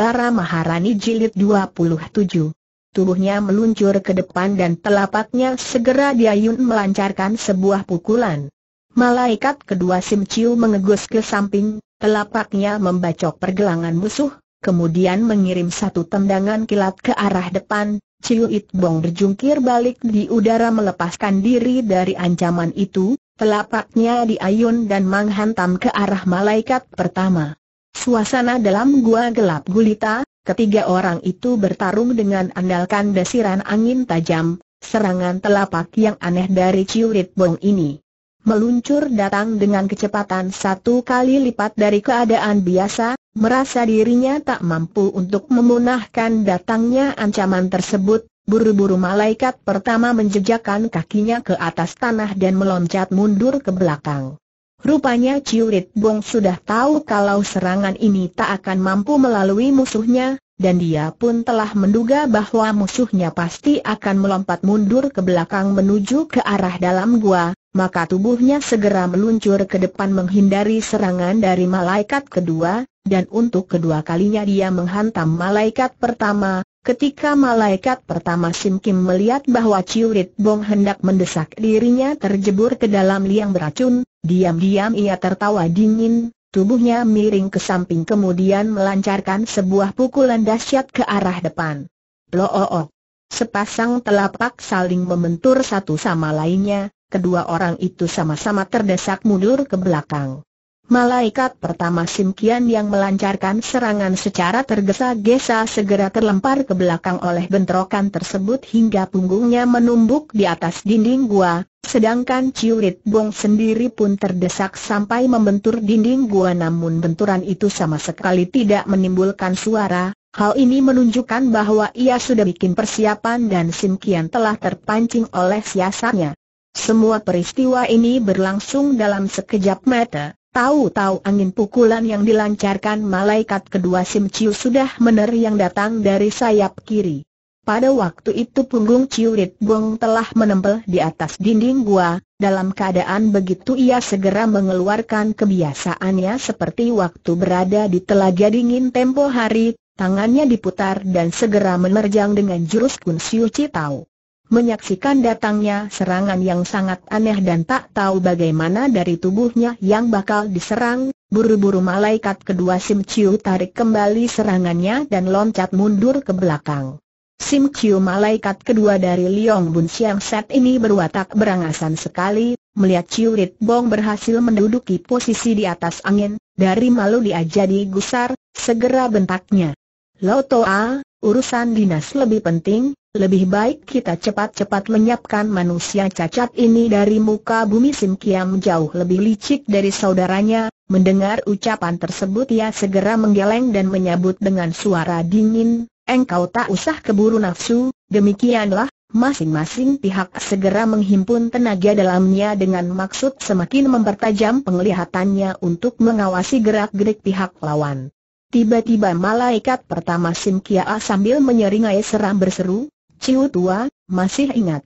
Bara Maharani Jilid 27 Tubuhnya meluncur ke depan dan telapaknya segera diayun melancarkan sebuah pukulan. Malaikat kedua Sim Chiu mengegus ke samping, telapaknya membacok pergelangan musuh, kemudian mengirim satu tendangan kilat ke arah depan, Chiu It Bong berjungkir balik di udara melepaskan diri dari ancaman itu, telapaknya diayun dan menghantam ke arah malaikat pertama. Suasana dalam gua gelap gulita, Ketiga orang itu bertarung dengan andalkan desiran angin tajam, serangan telapak yang aneh dari Ciurit Bong ini. Meluncur datang dengan kecepatan satu kali lipat dari keadaan biasa, merasa dirinya tak mampu untuk memunahkan datangnya ancaman tersebut, buru-buru malaikat pertama menjejakkan kakinya ke atas tanah dan meloncat mundur ke belakang. Rupanya Ciurit Bong sudah tahu kalau serangan ini tak akan mampu melalui musuhnya, dan dia pun telah menduga bahwa musuhnya pasti akan melompat mundur ke belakang menuju ke arah dalam gua, maka tubuhnya segera meluncur ke depan menghindari serangan dari malaikat kedua, dan untuk kedua kalinya dia menghantam malaikat pertama, Ketika malaikat pertama Sim Kim melihat bahwa Ciurit Bong hendak mendesak dirinya terjebur ke dalam liang beracun, diam-diam ia tertawa dingin, tubuhnya miring ke samping kemudian melancarkan sebuah pukulan dahsyat ke arah depan. Loo! Sepasang telapak saling membentur satu sama lainnya, kedua orang itu sama-sama terdesak mundur ke belakang. Malaikat pertama Sim Kian yang melancarkan serangan secara tergesa-gesa segera terlempar ke belakang oleh bentrokan tersebut hingga punggungnya menumbuk di atas dinding gua, sedangkan Ciurit Bong sendiri pun terdesak sampai membentur dinding gua namun benturan itu sama sekali tidak menimbulkan suara, hal ini menunjukkan bahwa ia sudah bikin persiapan dan Sim Kian telah terpancing oleh siasatnya. Semua peristiwa ini berlangsung dalam sekejap mata. Tahu-tahu angin pukulan yang dilancarkan malaikat kedua Sim Chiu sudah meneri yang datang dari sayap kiri. Pada waktu itu punggung Chiu Rit Bong telah menempel di atas dinding gua, dalam keadaan begitu ia segera mengeluarkan kebiasaannya seperti waktu berada di telaga dingin tempo hari, tangannya diputar dan segera menerjang dengan jurus Kun Siu Chi Tau menyaksikan datangnya serangan yang sangat aneh dan tak tahu bagaimana dari tubuhnya yang bakal diserang, buru-buru malaikat kedua Sim Chiu tarik kembali serangannya dan loncat mundur ke belakang. Sim Chiu malaikat kedua dari Liong Bun Siang Set ini berwatak berangasan sekali, melihat Chiu Rit Bong berhasil menduduki posisi di atas angin, dari malu dia jadi gusar, segera bentaknya. Lo Toa, urusan dinas lebih penting, lebih baik kita cepat-cepat lenyapkan manusia cacat ini dari muka bumi Sim Kiam jauh lebih licik dari saudaranya, mendengar ucapan tersebut ia segera menggeleng dan menyabut dengan suara dingin, engkau tak usah keburu nafsu, demikianlah, masing-masing pihak segera menghimpun tenaga dalamnya dengan maksud semakin mempertajam penglihatannya untuk mengawasi gerak-gerik pihak lawan. Tiba-tiba malaikat pertama Sim Kia sambil menyeringai seram berseru, Ciu tua, masih ingat?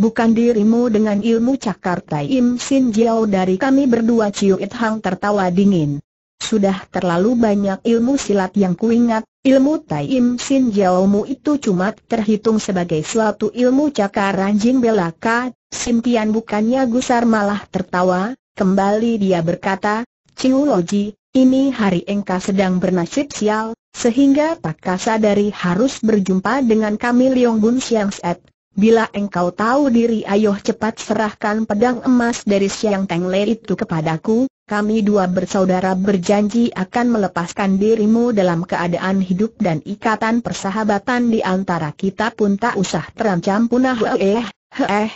Bukan dirimu dengan ilmu cakar Tai Im Sin Jiao dari kami berdua Ciu It Hang tertawa dingin. Sudah terlalu banyak ilmu silat yang kuingat, ilmu Tai Im Sin Jiao mu itu cuma terhitung sebagai suatu ilmu cakar ranjing belaka, Simpian bukannya gusar malah tertawa, kembali dia berkata, Ciu Loji, ini hari engkau sedang bernasib sial, sehingga tak kasadari harus berjumpa dengan kami Leong Bun Siang Set. Bila engkau tahu diri ayo cepat serahkan pedang emas dari Siang Teng Le itu kepadaku, kami dua bersaudara berjanji akan melepaskan dirimu dalam keadaan hidup dan ikatan persahabatan di antara kita pun tak usah terancam punah. Eh, eh, eh,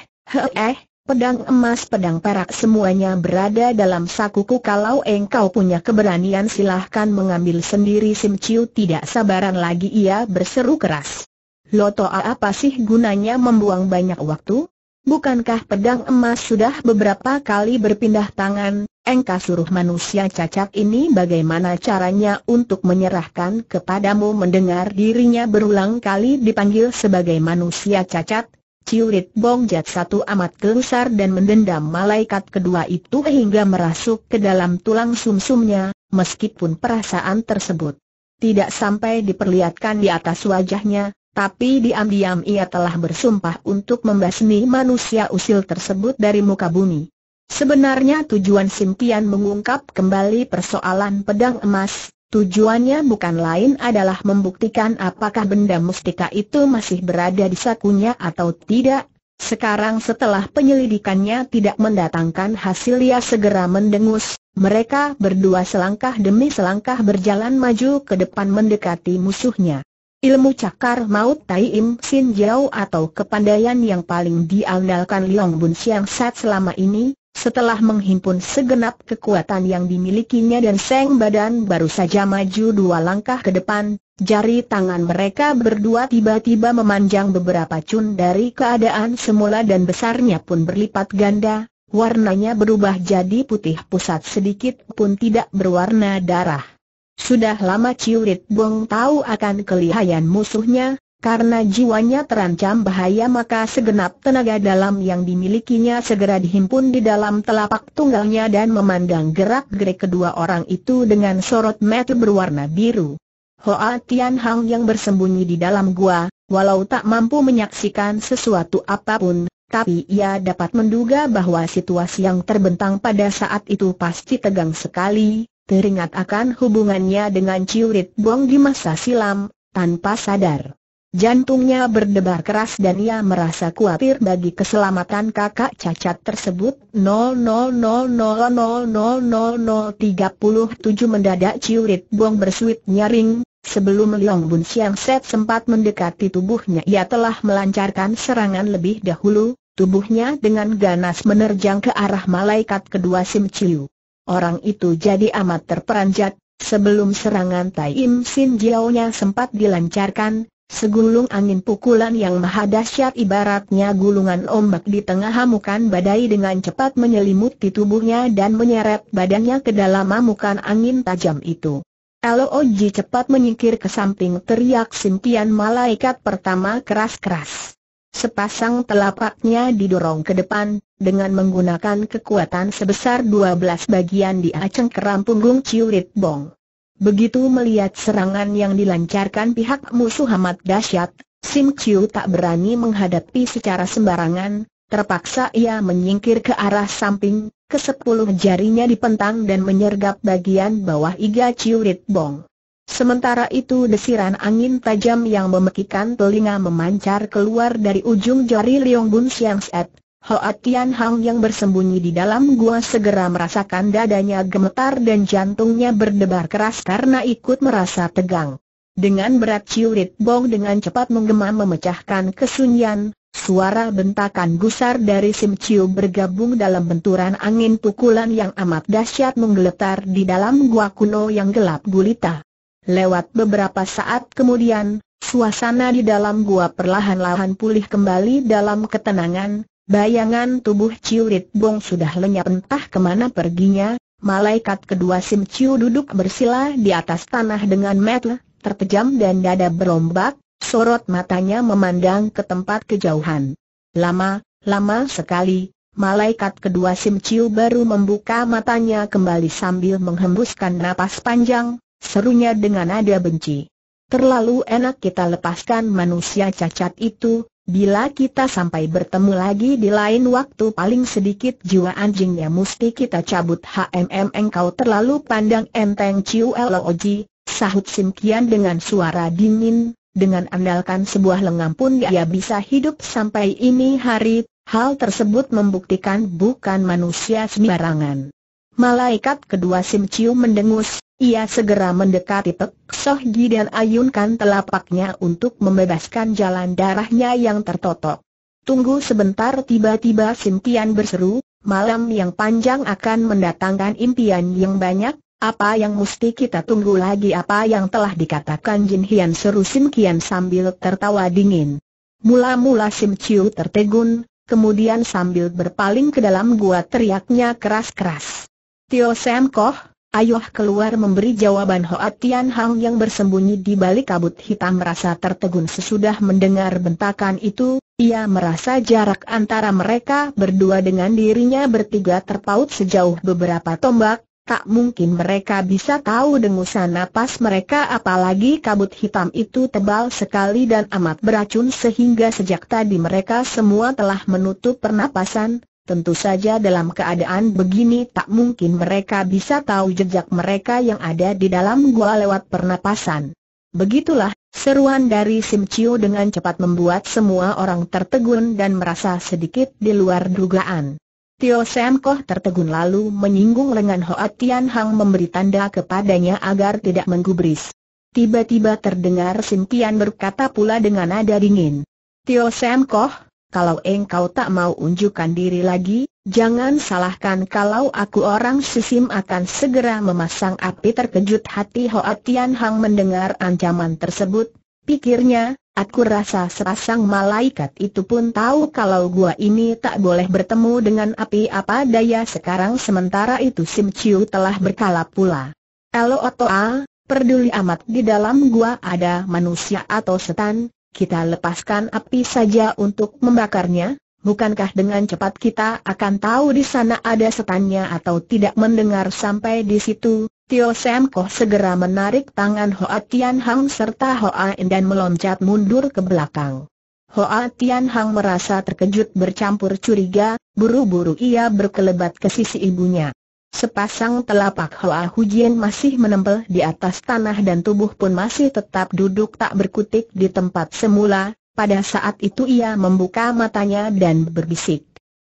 eh, pedang emas pedang perak semuanya berada dalam sakuku kalau engkau punya keberanian silahkan mengambil sendiri Sim Chiu tidak sabaran lagi ia berseru keras. Loto apa sih gunanya membuang banyak waktu? Bukankah pedang emas sudah beberapa kali berpindah tangan, engkau suruh manusia cacat ini bagaimana caranya untuk menyerahkan kepadamu mendengar dirinya berulang kali dipanggil sebagai manusia cacat, Ciurit Bong Jat satu amat gelusar dan mendendam malaikat kedua itu hingga merasuk ke dalam tulang sumsumnya, meskipun perasaan tersebut tidak sampai diperlihatkan di atas wajahnya, tapi diam-diam ia telah bersumpah untuk membasmi manusia usil tersebut dari muka bumi. Sebenarnya tujuan Simpian mengungkap kembali persoalan pedang emas, tujuannya bukan lain adalah membuktikan apakah benda mustika itu masih berada di sakunya atau tidak. Sekarang setelah penyelidikannya tidak mendatangkan hasil ia segera mendengus, mereka berdua selangkah demi selangkah berjalan maju ke depan mendekati musuhnya. Ilmu cakar maut Tai Im Sin Jiao atau kepandaian yang paling diandalkan Liong Bun Siang Sat selama ini, setelah menghimpun segenap kekuatan yang dimilikinya dan Seng Badan baru saja maju dua langkah ke depan, jari tangan mereka berdua tiba-tiba memanjang beberapa cun dari keadaan semula dan besarnya pun berlipat ganda, warnanya berubah jadi putih pusat sedikit pun tidak berwarna darah. Sudah lama Ciurit Bong tahu akan kelihayan musuhnya, karena jiwanya terancam bahaya maka segenap tenaga dalam yang dimilikinya segera dihimpun di dalam telapak tunggalnya dan memandang gerak-gerik kedua orang itu dengan sorot mata berwarna biru. Hoa Tian Hang yang bersembunyi di dalam gua, walau tak mampu menyaksikan sesuatu apa pun, tapi ia dapat menduga bahwa situasi yang terbentang pada saat itu pasti tegang sekali, teringat akan hubungannya dengan Ciurit Buang di masa silam, tanpa sadar. Jantungnya berdebar keras dan ia merasa khawatir bagi keselamatan kakak cacat tersebut. 00000037 mendadak Ciurit Buang bersuit nyaring, sebelum Leong Bun Siang Set sempat mendekati tubuhnya ia telah melancarkan serangan lebih dahulu, tubuhnya dengan ganas menerjang ke arah malaikat kedua Sim Chiu. Orang itu jadi amat terperanjat, sebelum serangan Tai Im Sin Jiao-nya sempat dilancarkan, segulung angin pukulan yang maha dahsyat ibaratnya gulungan ombak di tengah hamukan badai dengan cepat menyelimuti tubuhnya dan menyeret badannya ke dalam amukan angin tajam itu. Oji cepat menyingkir ke samping teriak simpian malaikat pertama keras-keras. Sepasang telapaknya didorong ke depan, dengan menggunakan kekuatan sebesar 12 bagian di aceng punggung Ciurit Bong. Begitu melihat serangan yang dilancarkan pihak musuh amat dahsyat, Sim Chiu tak berani menghadapi secara sembarangan, terpaksa ia menyingkir ke arah samping, ke sepuluh jarinya dipentang dan menyergap bagian bawah iga Ciurit Bong. Sementara itu desiran angin tajam yang memekikan telinga memancar keluar dari ujung jari Leong Bun Siang Set, Hoa Tian Hang yang bersembunyi di dalam gua segera merasakan dadanya gemetar dan jantungnya berdebar keras karena ikut merasa tegang. Dengan berat Ciurit Bong dengan cepat menggema memecahkan kesunyian, suara bentakan gusar dari Sim Ciu bergabung dalam benturan angin pukulan yang amat dahsyat menggeletar di dalam gua kuno yang gelap gulita. Lewat beberapa saat kemudian, suasana di dalam gua perlahan-lahan pulih kembali dalam ketenangan, Bayangan tubuh Ciurit Bong sudah lenyap entah ke mana perginya, malaikat kedua Sim Ciu duduk bersila di atas tanah dengan mata terpejam dan dada berombak, sorot matanya memandang ke tempat kejauhan. Lama, lama sekali, malaikat kedua Sim Ciu baru membuka matanya kembali sambil menghembuskan napas panjang, serunya dengan nada benci. Terlalu enak kita lepaskan manusia cacat itu, Bila kita sampai bertemu lagi di lain waktu paling sedikit jiwa anjingnya mesti kita cabut HMM engkau terlalu pandang enteng Ciu Loji, sahut Sim Kian dengan suara dingin, dengan andalkan sebuah lengan pun dia bisa hidup sampai ini hari, hal tersebut membuktikan bukan manusia sembarangan. Malaikat kedua Sim Ciu mendengus, ia segera mendekati Pek Soh Gi dan ayunkan telapaknya untuk membebaskan jalan darahnya yang tertotok. Tunggu sebentar tiba-tiba Sintian berseru, malam yang panjang akan mendatangkan impian yang banyak, apa yang mesti kita tunggu lagi apa yang telah dikatakan Jin Hian seru Sim Kian sambil tertawa dingin. Mula-mula Sim Chiu tertegun, kemudian sambil berpaling ke dalam gua teriaknya keras-keras. Tio Sam Koh, Ayo keluar memberi jawaban Hoa Tian Hang yang bersembunyi di balik kabut hitam merasa tertegun sesudah mendengar bentakan itu, ia merasa jarak antara mereka berdua dengan dirinya bertiga terpaut sejauh beberapa tombak, tak mungkin mereka bisa tahu dengusan napas mereka apalagi kabut hitam itu tebal sekali dan amat beracun sehingga sejak tadi mereka semua telah menutup pernapasan, tentu saja dalam keadaan begini tak mungkin mereka bisa tahu jejak mereka yang ada di dalam gua lewat pernapasan. Begitulah, seruan dari Sim Chiu dengan cepat membuat semua orang tertegun dan merasa sedikit di luar dugaan. Tio Sam Koh tertegun lalu menyinggung lengan Hoa Tian Hang memberi tanda kepadanya agar tidak menggubris. Tiba-tiba terdengar Sim Tian berkata pula dengan nada dingin. Tio Sam Koh, kalau engkau tak mau unjukkan diri lagi, jangan salahkan kalau aku orang sisim akan segera memasang api terkejut hati Hoa Tian Hang mendengar ancaman tersebut, pikirnya, Aku rasa sepasang malaikat itu pun tahu kalau gua ini tak boleh bertemu dengan api apa daya sekarang sementara itu Sim Chiu telah berkala pula. Elo Otoa, peduli amat di dalam gua ada manusia atau setan, kita lepaskan api saja untuk membakarnya, bukankah dengan cepat kita akan tahu di sana ada setannya atau tidak mendengar sampai di situ, Tio Sam Koh segera menarik tangan Hoa Tian Hang serta Hoa In dan meloncat mundur ke belakang. Hoa Tian Hang merasa terkejut bercampur curiga, buru-buru ia berkelebat ke sisi ibunya. Sepasang telapak Hoa Hujian masih menempel di atas tanah dan tubuh pun masih tetap duduk tak berkutik di tempat semula, pada saat itu ia membuka matanya dan berbisik.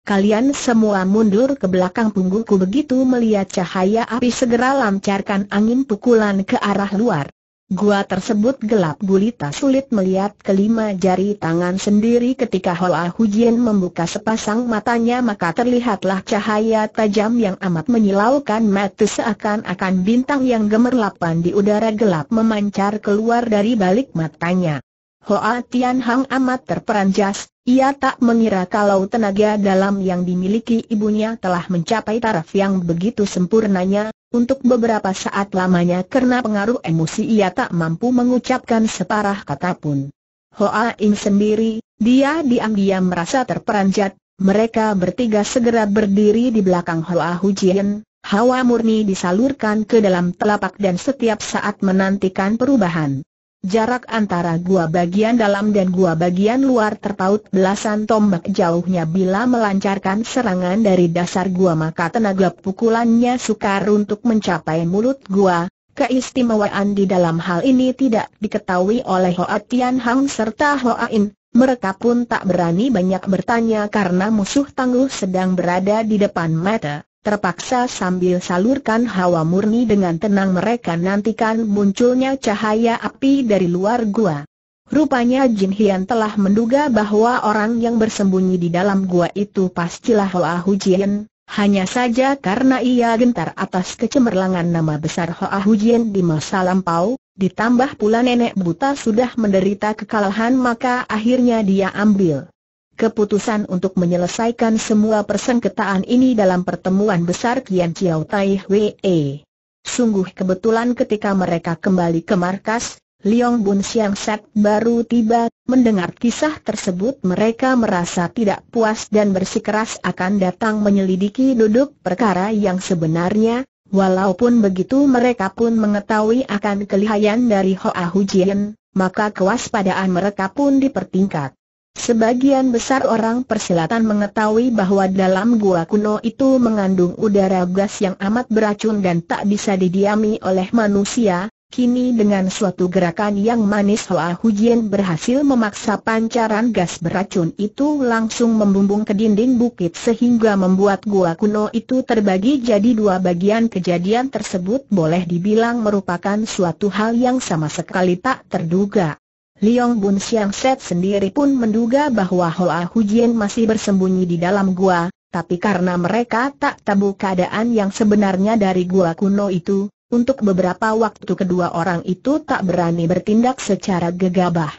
Kalian semua mundur ke belakang punggungku begitu melihat cahaya api segera lancarkan angin pukulan ke arah luar. Gua tersebut gelap gulita sulit melihat kelima jari tangan sendiri ketika Hoa Hujian membuka sepasang matanya maka terlihatlah cahaya tajam yang amat menyilaukan mata seakan-akan bintang yang gemerlapan di udara gelap memancar keluar dari balik matanya. Hoa Tian Hang amat terperanjas, ia tak mengira kalau tenaga dalam yang dimiliki ibunya telah mencapai taraf yang begitu sempurnanya, untuk beberapa saat lamanya karena pengaruh emosi ia tak mampu mengucapkan separah kata pun. Hoa In sendiri, dia diam-diam merasa terperanjat, mereka bertiga segera berdiri di belakang Hoa Hujian, hawa murni disalurkan ke dalam telapak dan setiap saat menantikan perubahan. Jarak antara gua bagian dalam dan gua bagian luar terpaut belasan tombak jauhnya bila melancarkan serangan dari dasar gua maka tenaga pukulannya sukar untuk mencapai mulut gua. Keistimewaan di dalam hal ini tidak diketahui oleh Hoa Tian Hang serta Hoa In. Mereka pun tak berani banyak bertanya karena musuh tangguh sedang berada di depan mata terpaksa sambil salurkan hawa murni dengan tenang mereka nantikan munculnya cahaya api dari luar gua. Rupanya Jin Hian telah menduga bahwa orang yang bersembunyi di dalam gua itu pastilah Hoa Hujian, hanya saja karena ia gentar atas kecemerlangan nama besar Hoa Hujian di masa lampau, ditambah pula nenek buta sudah menderita kekalahan maka akhirnya dia ambil keputusan untuk menyelesaikan semua persengketaan ini dalam pertemuan besar Kian Chiao Tai Hwee. Sungguh kebetulan ketika mereka kembali ke markas, Liong Bun Siang Set baru tiba, mendengar kisah tersebut mereka merasa tidak puas dan bersikeras akan datang menyelidiki duduk perkara yang sebenarnya, walaupun begitu mereka pun mengetahui akan kelihayan dari Hoa Hujian, maka kewaspadaan mereka pun dipertingkat. Sebagian besar orang persilatan mengetahui bahwa dalam gua kuno itu mengandung udara gas yang amat beracun dan tak bisa didiami oleh manusia, kini dengan suatu gerakan yang manis Hoa Hujian berhasil memaksa pancaran gas beracun itu langsung membumbung ke dinding bukit sehingga membuat gua kuno itu terbagi jadi dua bagian kejadian tersebut boleh dibilang merupakan suatu hal yang sama sekali tak terduga. Liong Bun Siang Set sendiri pun menduga bahwa Hoa Hujian masih bersembunyi di dalam gua, tapi karena mereka tak tahu keadaan yang sebenarnya dari gua kuno itu, untuk beberapa waktu kedua orang itu tak berani bertindak secara gegabah.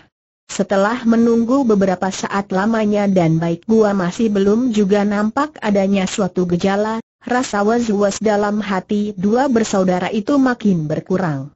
Setelah menunggu beberapa saat lamanya dan baik gua masih belum juga nampak adanya suatu gejala, rasa was-was dalam hati dua bersaudara itu makin berkurang.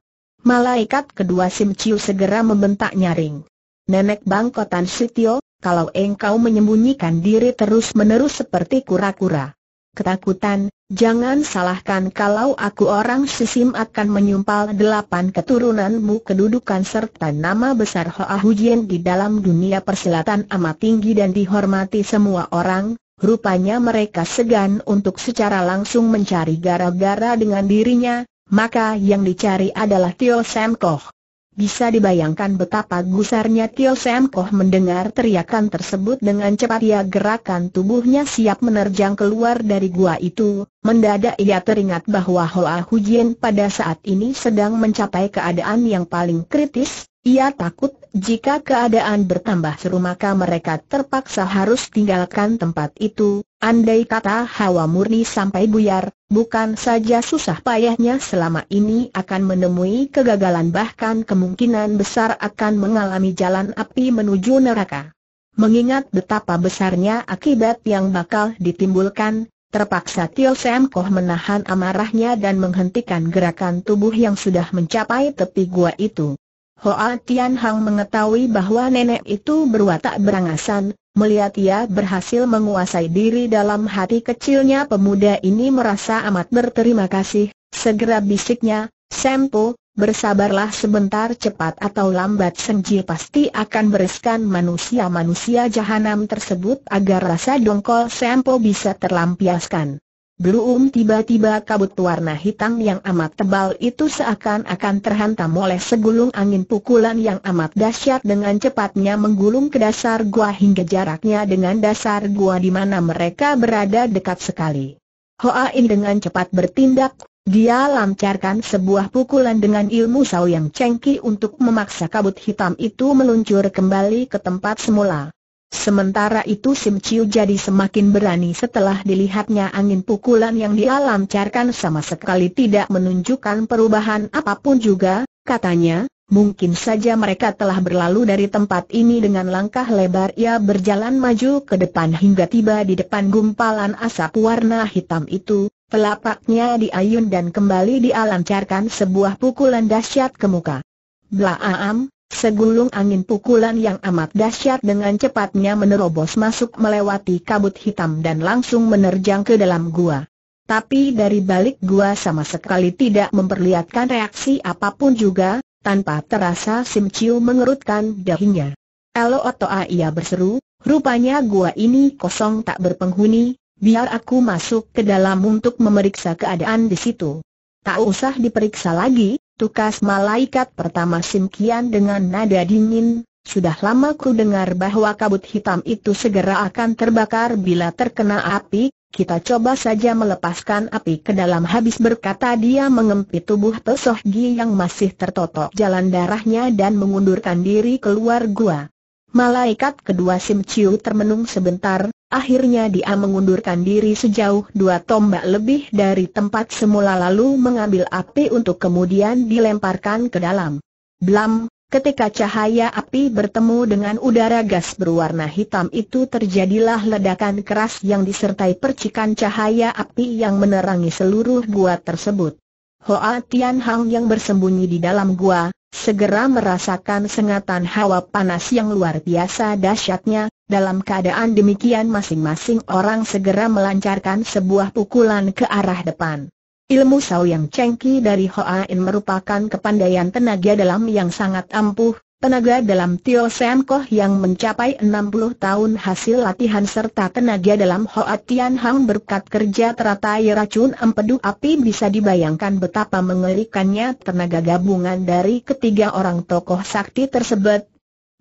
Malaikat kedua Sim Chiu segera membentak nyaring. Nenek bangkotan Sitio, kalau engkau menyembunyikan diri terus-menerus seperti kura-kura. ketakutan, jangan salahkan kalau aku orang sisim akan menyumpal delapan keturunanmu kedudukan serta nama besar Hoa Hujian di dalam dunia persilatan amat tinggi dan dihormati semua orang, rupanya mereka segan untuk secara langsung mencari gara-gara dengan dirinya, maka yang dicari adalah Tio Sam Koh. Bisa dibayangkan betapa gusarnya Tio Sam Koh mendengar teriakan tersebut dengan cepat ia gerakan tubuhnya siap menerjang keluar dari gua itu, mendadak ia teringat bahwa Hoa Hujian pada saat ini sedang mencapai keadaan yang paling kritis, ia takut jika keadaan bertambah seru maka mereka terpaksa harus tinggalkan tempat itu, andai kata hawa murni sampai buyar, bukan saja susah payahnya selama ini akan menemui kegagalan bahkan kemungkinan besar akan mengalami jalan api menuju neraka. Mengingat betapa besarnya akibat yang bakal ditimbulkan, terpaksa Tio Sam Koh menahan amarahnya dan menghentikan gerakan tubuh yang sudah mencapai tepi gua itu. Hoa Tian Hang mengetahui bahwa nenek itu berwatak berangasan, melihat ia berhasil menguasai diri dalam hati kecilnya pemuda ini merasa amat berterima kasih, segera bisiknya, Sempo, bersabarlah sebentar cepat atau lambat Senji pasti akan bereskan manusia-manusia jahanam tersebut agar rasa dongkol Sempo bisa terlampiaskan. Belum tiba-tiba kabut warna hitam yang amat tebal itu seakan-akan terhantam oleh segulung angin pukulan yang amat dahsyat dengan cepatnya menggulung ke dasar gua hingga jaraknya dengan dasar gua di mana mereka berada dekat sekali. Hoa In dengan cepat bertindak, dia lancarkan sebuah pukulan dengan ilmu sao yang cengki untuk memaksa kabut hitam itu meluncur kembali ke tempat semula. Sementara itu Sim Chiu jadi semakin berani setelah dilihatnya angin pukulan yang dia lancarkan sama sekali tidak menunjukkan perubahan apa pun juga, katanya, mungkin saja mereka telah berlalu dari tempat ini dengan langkah lebar ia berjalan maju ke depan hingga tiba di depan gumpalan asap warna hitam itu, telapaknya diayun dan kembali dia lancarkan sebuah pukulan dahsyat ke muka. Blaam, Segulung angin pukulan yang amat dahsyat dengan cepatnya menerobos masuk melewati kabut hitam dan langsung menerjang ke dalam gua. Tapi dari balik gua sama sekali tidak memperlihatkan reaksi apa pun juga, tanpa terasa Sim Chiu mengerutkan dahinya. Elo Otoa ia berseru, rupanya gua ini kosong tak berpenghuni, biar aku masuk ke dalam untuk memeriksa keadaan di situ. Tak usah diperiksa lagi, tukas malaikat pertama Sim Kian dengan nada dingin, sudah lama ku dengar bahwa kabut hitam itu segera akan terbakar bila terkena api, kita coba saja melepaskan api ke dalam habis berkata dia mengempit tubuh Tosoh Gi yang masih tertotok jalan darahnya dan mengundurkan diri keluar gua. Malaikat kedua Sim Chiu termenung sebentar, akhirnya dia mengundurkan diri sejauh dua tombak lebih dari tempat semula lalu mengambil api untuk kemudian dilemparkan ke dalam. Blam, ketika cahaya api bertemu dengan udara gas berwarna hitam itu terjadilah ledakan keras yang disertai percikan cahaya api yang menerangi seluruh gua tersebut. Hoa Tian Hang yang bersembunyi di dalam gua, segera merasakan sengatan hawa panas yang luar biasa dahsyatnya, dalam keadaan demikian masing-masing orang segera melancarkan sebuah pukulan ke arah depan. Ilmu Sao yang cengki dari Hoa In merupakan kepandaian tenaga dalam yang sangat ampuh, tenaga dalam Tio Sam Koh yang mencapai 60 tahun hasil latihan serta tenaga dalam Hoa Tian Hang berkat kerja teratai racun empedu api bisa dibayangkan betapa mengerikannya tenaga gabungan dari ketiga orang tokoh sakti tersebut.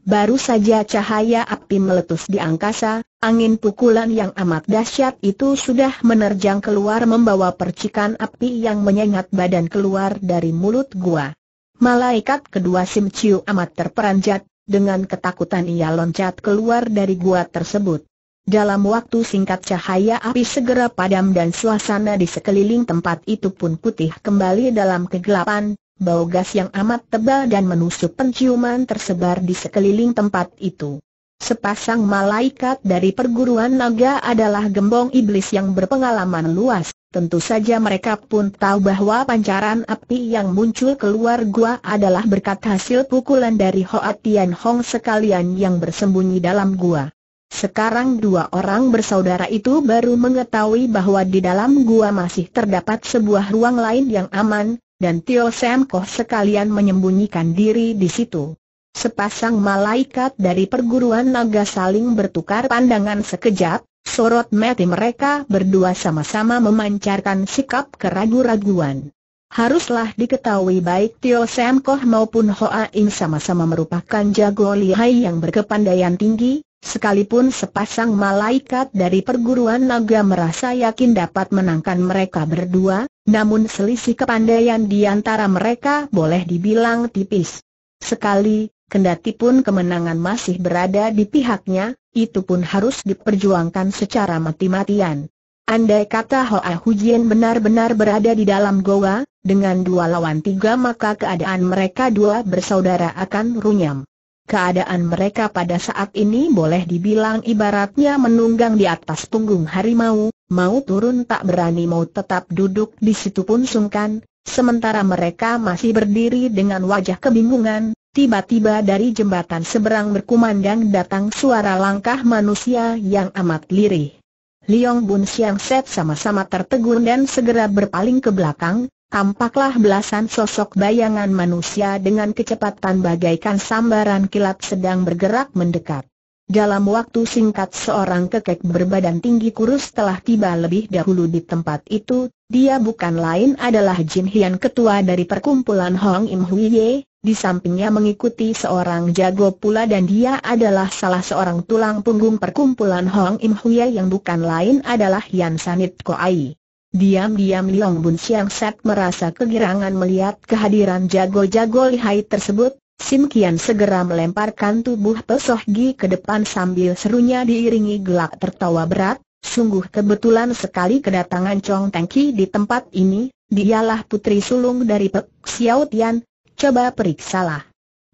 Baru saja cahaya api meletus di angkasa, angin pukulan yang amat dahsyat itu sudah menerjang keluar membawa percikan api yang menyengat badan keluar dari mulut gua. Malaikat kedua Sim Chiu amat terperanjat, dengan ketakutan ia loncat keluar dari gua tersebut. Dalam waktu singkat cahaya api segera padam dan suasana di sekeliling tempat itu pun putih kembali dalam kegelapan, bau gas yang amat tebal dan menusuk penciuman tersebar di sekeliling tempat itu. Sepasang malaikat dari perguruan naga adalah gembong iblis yang berpengalaman luas, tentu saja mereka pun tahu bahwa pancaran api yang muncul keluar gua adalah berkat hasil pukulan dari Hoa Tian Hong sekalian yang bersembunyi dalam gua. sekarang dua orang bersaudara itu baru mengetahui bahwa di dalam gua masih terdapat sebuah ruang lain yang aman, dan Tio Sam Koh sekalian menyembunyikan diri di situ. Sepasang malaikat dari perguruan naga saling bertukar pandangan sekejap, sorot mati mereka berdua sama-sama memancarkan sikap keragu-raguan. Haruslah diketahui baik Tio Sam Koh maupun Hoa Ing sama-sama merupakan jago lihai yang berkepandaian tinggi, Sekalipun sepasang malaikat dari perguruan naga merasa yakin dapat menangkan mereka berdua, namun selisih kepandaian di antara mereka boleh dibilang tipis. Sekali, kendati pun kemenangan masih berada di pihaknya, itu pun harus diperjuangkan secara mati-matian. Andai kata Hoa Hujian benar-benar berada di dalam goa, dengan dua lawan tiga maka keadaan mereka dua bersaudara akan runyam. Keadaan mereka pada saat ini boleh dibilang ibaratnya menunggang di atas punggung harimau, mau turun tak berani mau tetap duduk di situ pun sungkan, sementara mereka masih berdiri dengan wajah kebingungan, tiba-tiba dari jembatan seberang berkumandang datang suara langkah manusia yang amat lirih. Liong Bun Siang Set sama-sama tertegun dan segera berpaling ke belakang, Tampaklah belasan sosok bayangan manusia dengan kecepatan bagaikan sambaran kilat sedang bergerak mendekat. Dalam waktu singkat seorang kekek berbadan tinggi kurus telah tiba lebih dahulu di tempat itu, dia bukan lain adalah Jin Hian ketua dari perkumpulan Hong Im Huiye, di sampingnya mengikuti seorang jago pula dan dia adalah salah seorang tulang punggung perkumpulan Hong Im Huiye yang bukan lain adalah Yan Sanit Koai. Diam-diam Liong Bun Siang merasa kegirangan melihat kehadiran jago-jago lihai tersebut, Sim Kian segera melemparkan tubuh Pesoh Gi ke depan sambil serunya diiringi gelak tertawa berat, sungguh kebetulan sekali kedatangan Chong Tengki di tempat ini, dialah putri sulung dari Pek Xiao Tian, coba periksalah.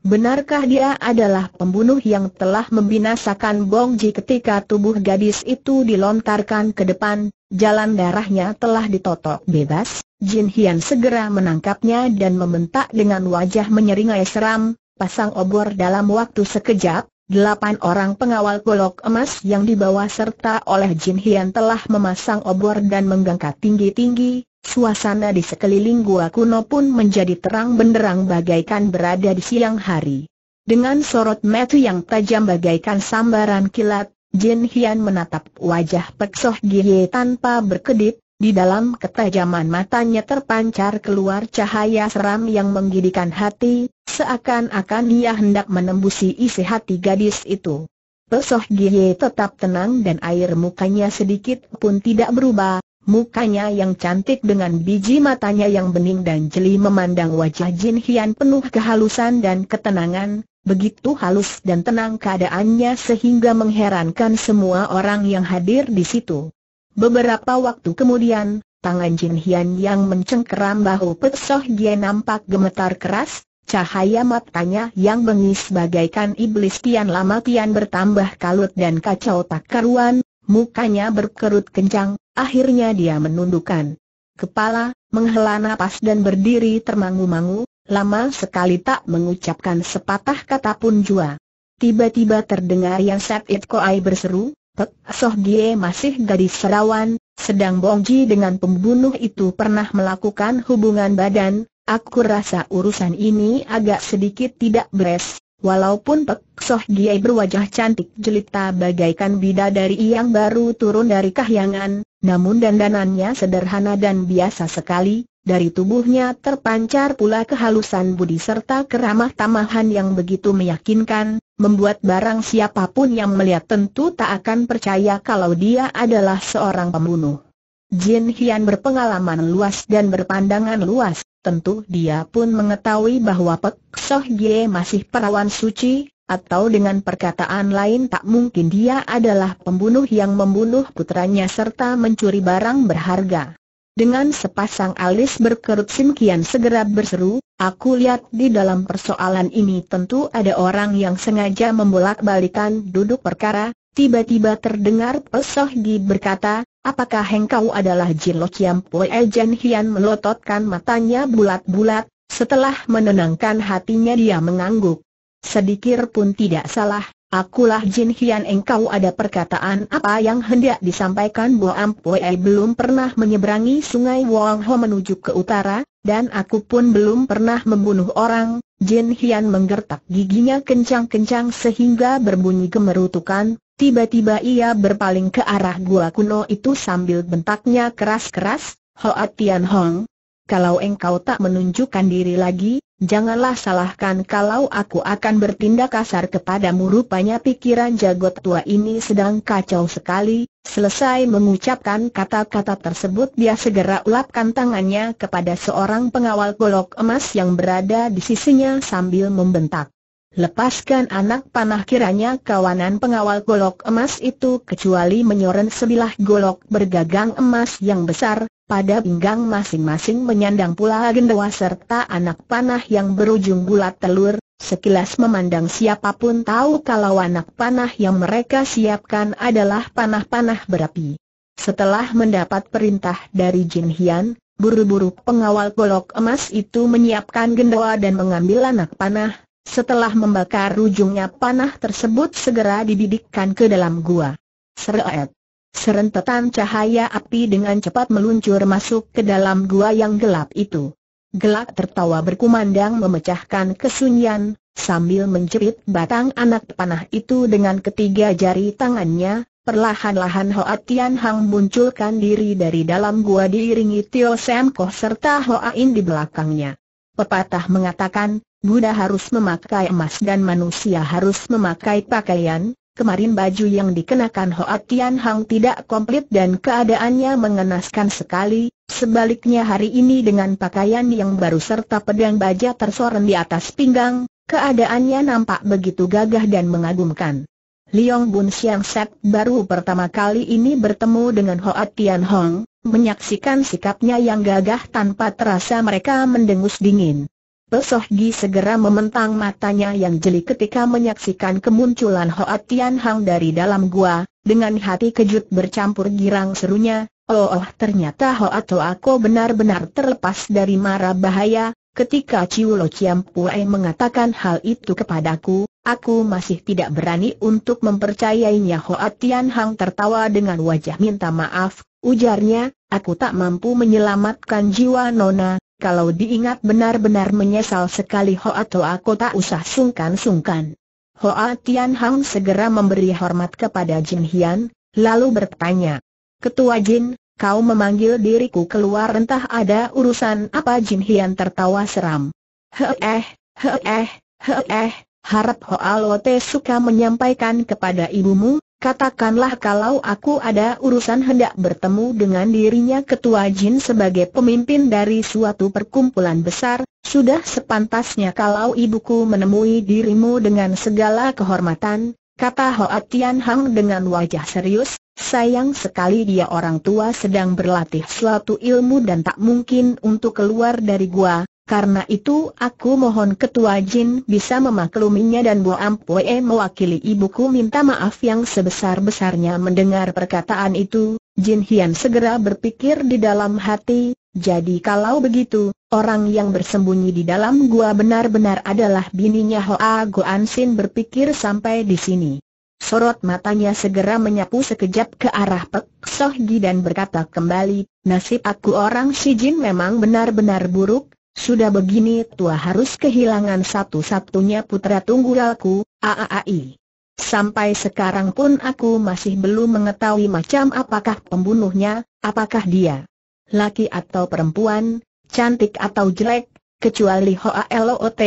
Benarkah dia adalah pembunuh yang telah membinasakan Bong Ji ketika tubuh gadis itu dilontarkan ke depan, jalan darahnya telah ditotok. Bebas, Jin Hian segera menangkapnya dan membentak dengan wajah menyeringai seram, pasang obor dalam waktu sekejap, delapan orang pengawal golok emas yang dibawa serta oleh Jin Hian telah memasang obor dan menggangkat tinggi-tinggi, Suasana di sekeliling gua kuno pun menjadi terang benderang bagaikan berada di siang hari. Dengan sorot mata yang tajam bagaikan sambaran kilat, Jin Hian menatap wajah Pek Soh Gie tanpa berkedip, di dalam ketajaman matanya terpancar keluar cahaya seram yang menggidikan hati, seakan-akan ia hendak menembusi isi hati gadis itu. Pesoh Gie tetap tenang dan air mukanya sedikit pun tidak berubah, Mukanya yang cantik dengan biji matanya yang bening dan jeli memandang wajah Jin Hian penuh kehalusan dan ketenangan, begitu halus dan tenang keadaannya sehingga mengherankan semua orang yang hadir di situ. Beberapa waktu kemudian, tangan Jin Hian yang mencengkeram bahu Petsoh Gie nampak gemetar keras, cahaya matanya yang bengis bagaikan iblis kian lama kian bertambah kalut dan kacau tak karuan, mukanya berkerut kencang, Akhirnya dia menundukkan kepala, menghela napas dan berdiri termangu-mangu, lama sekali tak mengucapkan sepatah kata pun jua. Tiba-tiba terdengar yang It Koai berseru, Pek Soh Gie masih gadis serawan, sedang Bongji dengan pembunuh itu pernah melakukan hubungan badan, aku rasa urusan ini agak sedikit tidak beres, Walaupun Pek Soh Gie berwajah cantik jelita bagaikan bidadari yang baru turun dari kahyangan, namun dandanannya sederhana dan biasa sekali, dari tubuhnya terpancar pula kehalusan budi serta keramah tamahan yang begitu meyakinkan, membuat barang siapa pun yang melihat tentu tak akan percaya kalau dia adalah seorang pembunuh. Jin Hian berpengalaman luas dan berpandangan luas, tentu dia pun mengetahui bahwa Pek Soh Ye masih perawan suci, atau dengan perkataan lain tak mungkin dia adalah pembunuh yang membunuh putranya serta mencuri barang berharga. Dengan sepasang alis berkerut Sim Kian segera berseru, aku lihat di dalam persoalan ini tentu ada orang yang sengaja membolak-balikan duduk perkara, tiba-tiba terdengar Pesoh Gi berkata, Apakah engkau adalah Jin Lo Chiam Poi Jen Hian melototkan matanya bulat-bulat, setelah menenangkan hatinya dia mengangguk. Sedikit pun tidak salah, Akulah Jin Hian engkau ada perkataan apa yang hendak disampaikan? Bo Ampue belum pernah menyeberangi sungai Wang Ho menuju ke utara, dan aku pun belum pernah membunuh orang, Jin Hian menggertak giginya kencang-kencang sehingga berbunyi gemerutukan, tiba-tiba ia berpaling ke arah gua kuno itu sambil bentaknya keras-keras, Hoa Tian Hong. Kalau engkau tak menunjukkan diri lagi, Janganlah salahkan kalau aku akan bertindak kasar kepadamu rupanya pikiran jagot tua ini sedang kacau sekali, selesai mengucapkan kata-kata tersebut dia segera ulapkan tangannya kepada seorang pengawal golok emas yang berada di sisinya sambil membentak. Lepaskan anak panah kiranya kawanan pengawal golok emas itu kecuali menyoren sebilah golok bergagang emas yang besar, pada pinggang masing-masing menyandang pula gendawa serta anak panah yang berujung bulat telur, sekilas memandang siapa pun tahu kalau anak panah yang mereka siapkan adalah panah-panah berapi. Setelah mendapat perintah dari Jin Hian, buru-buru pengawal golok emas itu menyiapkan gendawa dan mengambil anak panah, setelah membakar ujungnya panah tersebut segera dibidikkan ke dalam gua. Seret. Serentetan cahaya api dengan cepat meluncur masuk ke dalam gua yang gelap itu. Gelap tertawa berkumandang memecahkan kesunyian, sambil menjerit batang anak panah itu dengan ketiga jari tangannya, perlahan-lahan Hoa Tian Hang munculkan diri dari dalam gua diiringi Tio Sam Koh serta Hoa In di belakangnya. Pepatah mengatakan, Buddha harus memakai emas dan manusia harus memakai pakaian, Kemarin baju yang dikenakan Hoa Tian Hang tidak komplit dan keadaannya mengenaskan sekali, sebaliknya hari ini dengan pakaian yang baru serta pedang baja tersorot di atas pinggang, keadaannya nampak begitu gagah dan mengagumkan. Liong Bun Siang Set baru pertama kali ini bertemu dengan Hoa Tian Hong, menyaksikan sikapnya yang gagah tanpa terasa mereka mendengus dingin. Pesoh Gi segera mementang matanya yang jeli ketika menyaksikan kemunculan Hoa Tian Hang dari dalam gua, dengan hati kejut bercampur girang serunya, Oh, oh ternyata Hoa Toako benar-benar terlepas dari mara bahaya, ketika Ciu Lo Chiam Pue mengatakan hal itu kepadaku, aku masih tidak berani untuk mempercayainya. Hoa Tian Hang tertawa dengan wajah minta maaf, ujarnya, aku tak mampu menyelamatkan jiwa Nona, kalau diingat benar-benar menyesal sekali Hoa Toa aku tak usah sungkan-sungkan. Hoa Tian Hang segera memberi hormat kepada Jin Hian, lalu bertanya. Ketua Jin, kau memanggil diriku keluar entah ada urusan apa Jin Hian tertawa seram. Heeh, heeh, heeh, harap Hoa Lote suka menyampaikan kepada ibumu, Katakanlah kalau aku ada urusan hendak bertemu dengan dirinya Ketua Jin sebagai pemimpin dari suatu perkumpulan besar, sudah sepantasnya kalau ibuku menemui dirimu dengan segala kehormatan, kata Hoa Tian Hang dengan wajah serius, sayang sekali dia orang tua sedang berlatih suatu ilmu dan tak mungkin untuk keluar dari gua, karena itu aku mohon Ketua Jin bisa memakluminya dan Bo Ampue mewakili ibuku minta maaf yang sebesar-besarnya mendengar perkataan itu, Jin Hian segera berpikir di dalam hati, jadi kalau begitu, orang yang bersembunyi di dalam gua benar-benar adalah bininya Hoa Goan Sin berpikir sampai di sini. Sorot matanya segera menyapu sekejap ke arah Pek Soh Gi dan berkata kembali, nasib aku orang si Jin memang benar-benar buruk, sudah begini tua harus kehilangan satu-satunya putra tunggalku, AAI. Sampai sekarang pun aku masih belum mengetahui macam apakah pembunuhnya, apakah dia laki atau perempuan, cantik atau jelek, kecuali Hoa Lot,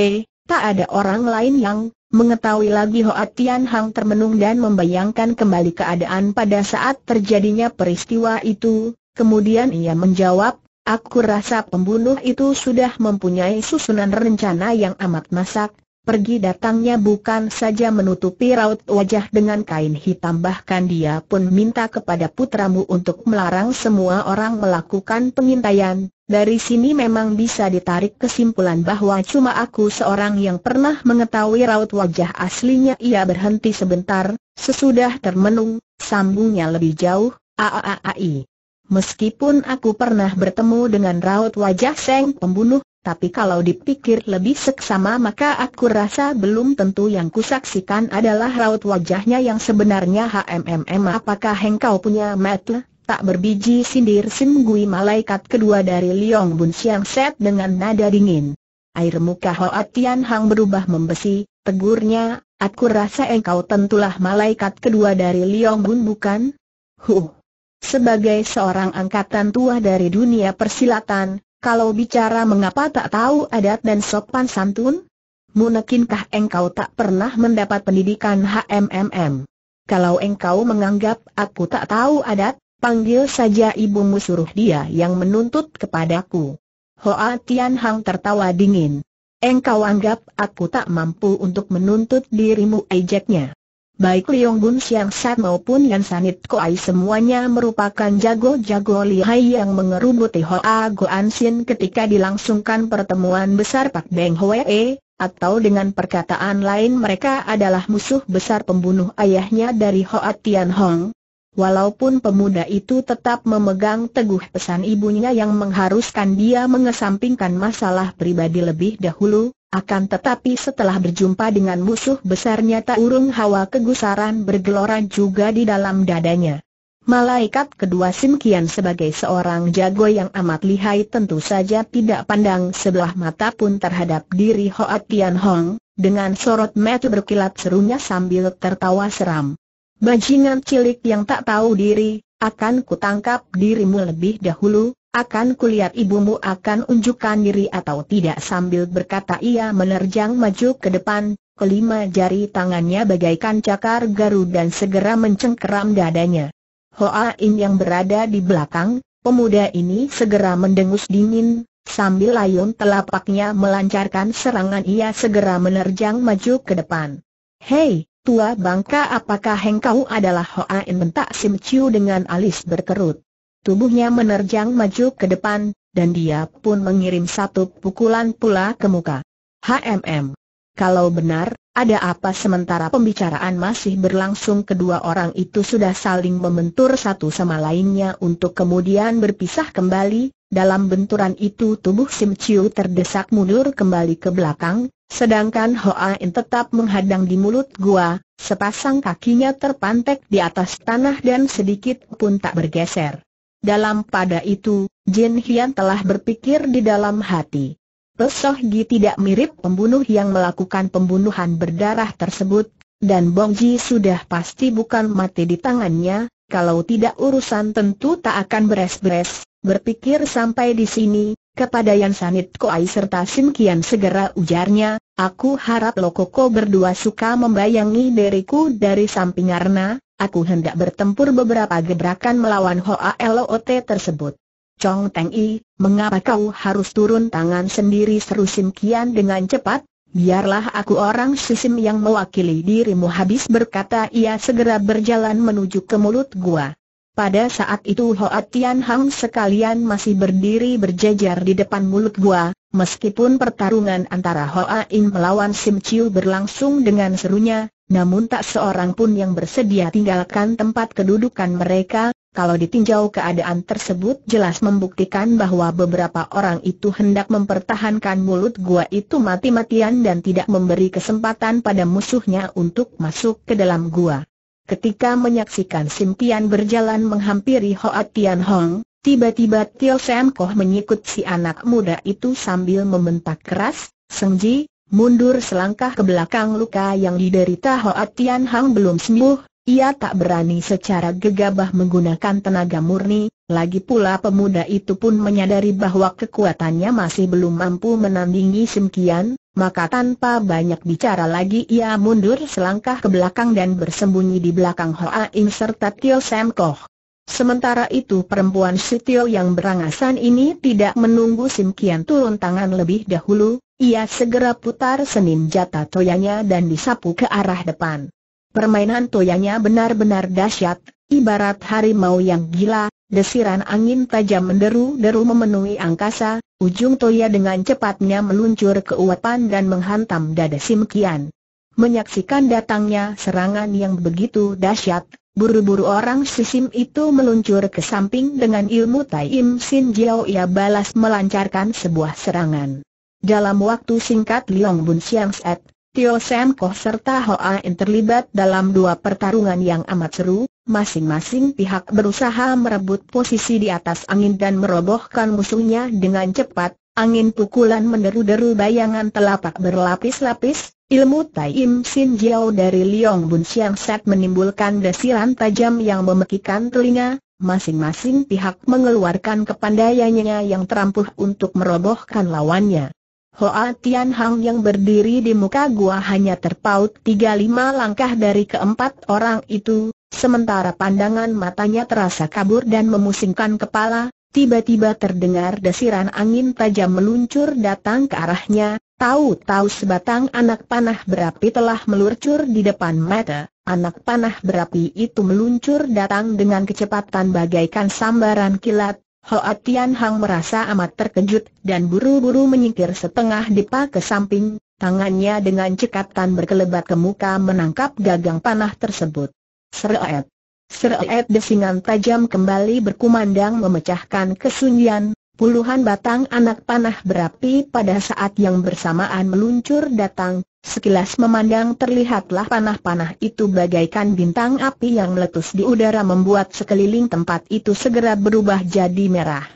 tak ada orang lain yang mengetahui lagi Hoa Tian Hang termenung dan membayangkan kembali keadaan pada saat terjadinya peristiwa itu, kemudian ia menjawab, Aku rasa pembunuh itu sudah mempunyai susunan rencana yang amat masak, pergi datangnya bukan saja menutupi raut wajah dengan kain hitam bahkan dia pun minta kepada putramu untuk melarang semua orang melakukan pengintaian. Dari sini memang bisa ditarik kesimpulan bahwa cuma aku seorang yang pernah mengetahui raut wajah aslinya ia berhenti sebentar, sesudah termenung, sambungnya lebih jauh, aaai. Meskipun aku pernah bertemu dengan raut wajah Seng pembunuh, tapi kalau dipikir lebih seksama maka aku rasa belum tentu yang kusaksikan adalah raut wajahnya yang sebenarnya HMMM apakah engkau punya mata? Tak berbiji sindir Sim Gui malaikat kedua dari Liong Bun Siang Set dengan nada dingin. Air muka Hoa Tian Hang berubah membesi, tegurnya, aku rasa engkau tentulah malaikat kedua dari Liong Bun bukan? Huh! Sebagai seorang angkatan tua dari dunia persilatan, kalau bicara mengapa tak tahu adat dan sopan santun? Munekinkah engkau tak pernah mendapat pendidikan HMMM? Kalau engkau menganggap aku tak tahu adat, panggil saja ibumu suruh dia yang menuntut kepadaku. Hoa Tian Hang tertawa dingin. Engkau anggap aku tak mampu untuk menuntut dirimu ejeknya. Baik Liong Bun Siang Sat maupun Yan Sanit Koai semuanya merupakan jago-jago lihai yang mengerubuti Hoa Goan Sin ketika dilangsungkan pertemuan besar Pak Beng Hwee, atau dengan perkataan lain mereka adalah musuh besar pembunuh ayahnya dari Hoa Tian Hong, Walaupun pemuda itu tetap memegang teguh pesan ibunya yang mengharuskan dia mengesampingkan masalah pribadi lebih dahulu, akan tetapi setelah berjumpa dengan musuh besarnya tak urung hawa kegusaran bergelora juga di dalam dadanya. Malaikat kedua Sim Kian sebagai seorang jago yang amat lihai tentu saja tidak pandang sebelah mata pun terhadap diri Hoa Tian Hong, dengan sorot mata berkilat serunya sambil tertawa seram. Bajingan cilik yang tak tahu diri, akan kutangkap dirimu lebih dahulu, akan kulihat ibumu akan unjukkan diri atau tidak sambil berkata ia menerjang maju ke depan, kelima jari tangannya bagaikan cakar garu dan segera mencengkeram dadanya. Hoa In yang berada di belakang, pemuda ini segera mendengus dingin, sambil layun telapaknya melancarkan serangan ia segera menerjang maju ke depan. Hei, Tua bangka apakah engkau adalah Hoa In bentak Sim Chiu dengan alis berkerut. Tubuhnya menerjang maju ke depan, dan dia pun mengirim satu pukulan pula ke muka. HMM. Kalau benar, ada apa sementara pembicaraan masih berlangsung kedua orang itu sudah saling membentur satu sama lainnya untuk kemudian berpisah kembali, dalam benturan itu tubuh Sim Chiu terdesak mundur kembali ke belakang, Sedangkan Hoa In tetap menghadang di mulut gua, sepasang kakinya terpantek di atas tanah dan sedikit pun tak bergeser. Dalam pada itu, Jin Hian telah berpikir di dalam hati. Pesoh Gi tidak mirip pembunuh yang melakukan pembunuhan berdarah tersebut, dan Bong Ji sudah pasti bukan mati di tangannya, kalau tidak urusan tentu tak akan beres-beres. Berpikir sampai di sini, kepada Yan Sanit Koai serta Sim Kian segera ujarnya, aku harap Lokoko berdua suka membayangi diriku dari samping karena, aku hendak bertempur beberapa gebrakan melawan Hoa LOT tersebut. Chong Teng I, mengapa kau harus turun tangan sendiri seru Sim Kian dengan cepat? Biarlah aku orang sisim yang mewakili dirimu habis berkata ia segera berjalan menuju ke mulut gua. Pada saat itu Hoa Tian Hang sekalian masih berdiri berjejer di depan mulut gua, meskipun pertarungan antara Hoa In melawan Sim Chiu berlangsung dengan serunya, namun tak seorang pun yang bersedia tinggalkan tempat kedudukan mereka, kalau ditinjau keadaan tersebut jelas membuktikan bahwa beberapa orang itu hendak mempertahankan mulut gua itu mati-matian dan tidak memberi kesempatan pada musuhnya untuk masuk ke dalam gua. Ketika menyaksikan Sim Tian berjalan menghampiri Hoa Tian Hong, tiba-tiba Tio Sam Koh menyikut si anak muda itu sambil membentak keras, Sengji, mundur selangkah ke belakang luka yang diderita Hoa Tian Hong belum sembuh, ia tak berani secara gegabah menggunakan tenaga murni, lagi pula pemuda itu pun menyadari bahwa kekuatannya masih belum mampu menandingi Sim Kian, maka tanpa banyak bicara lagi ia mundur selangkah ke belakang dan bersembunyi di belakang Hoa In serta Tio Sam Koh. Sementara itu perempuan Sitio yang berangasan ini tidak menunggu Sim Kian turun tangan lebih dahulu, ia segera putar senin jata toyanya dan disapu ke arah depan. Permainan toyanya benar-benar dahsyat, ibarat harimau yang gila, desiran angin tajam menderu-deru memenuhi angkasa, Ujung Toya dengan cepatnya meluncur ke uapan dan menghantam dada Sim Kian. Menyaksikan datangnya serangan yang begitu dahsyat, buru-buru orang sisim itu meluncur ke samping dengan ilmu Tai Im Sin Jiao ia balas melancarkan sebuah serangan. Dalam waktu singkat Liong Bun Siang Set, Tio Sam Koh serta Hoa In terlibat dalam dua pertarungan yang amat seru, masing-masing pihak berusaha merebut posisi di atas angin dan merobohkan musuhnya dengan cepat, angin pukulan menderu-deru bayangan telapak berlapis-lapis, ilmu Tai Im Sin Jiao dari Liong Bun Siang Set menimbulkan desiran tajam yang memekikan telinga, masing-masing pihak mengeluarkan kepandaiannya yang terampuh untuk merobohkan lawannya. Hoa Tian Hang yang berdiri di muka gua hanya terpaut tiga lima langkah dari keempat orang itu, sementara pandangan matanya terasa kabur dan memusingkan kepala, tiba-tiba terdengar desiran angin tajam meluncur datang ke arahnya, tahu-tahu sebatang anak panah berapi telah meluncur di depan mata, anak panah berapi itu meluncur datang dengan kecepatan bagaikan sambaran kilat, Hoa Tian Hang merasa amat terkejut dan buru-buru menyingkir setengah dipa ke samping, tangannya dengan cekatan berkelebat ke muka menangkap gagang panah tersebut. Seret. Seret desingan tajam kembali berkumandang memecahkan kesunyian, puluhan batang anak panah berapi pada saat yang bersamaan meluncur datang, Sekilas memandang terlihatlah panah-panah itu bagaikan bintang api yang meletus di udara membuat sekeliling tempat itu segera berubah jadi merah.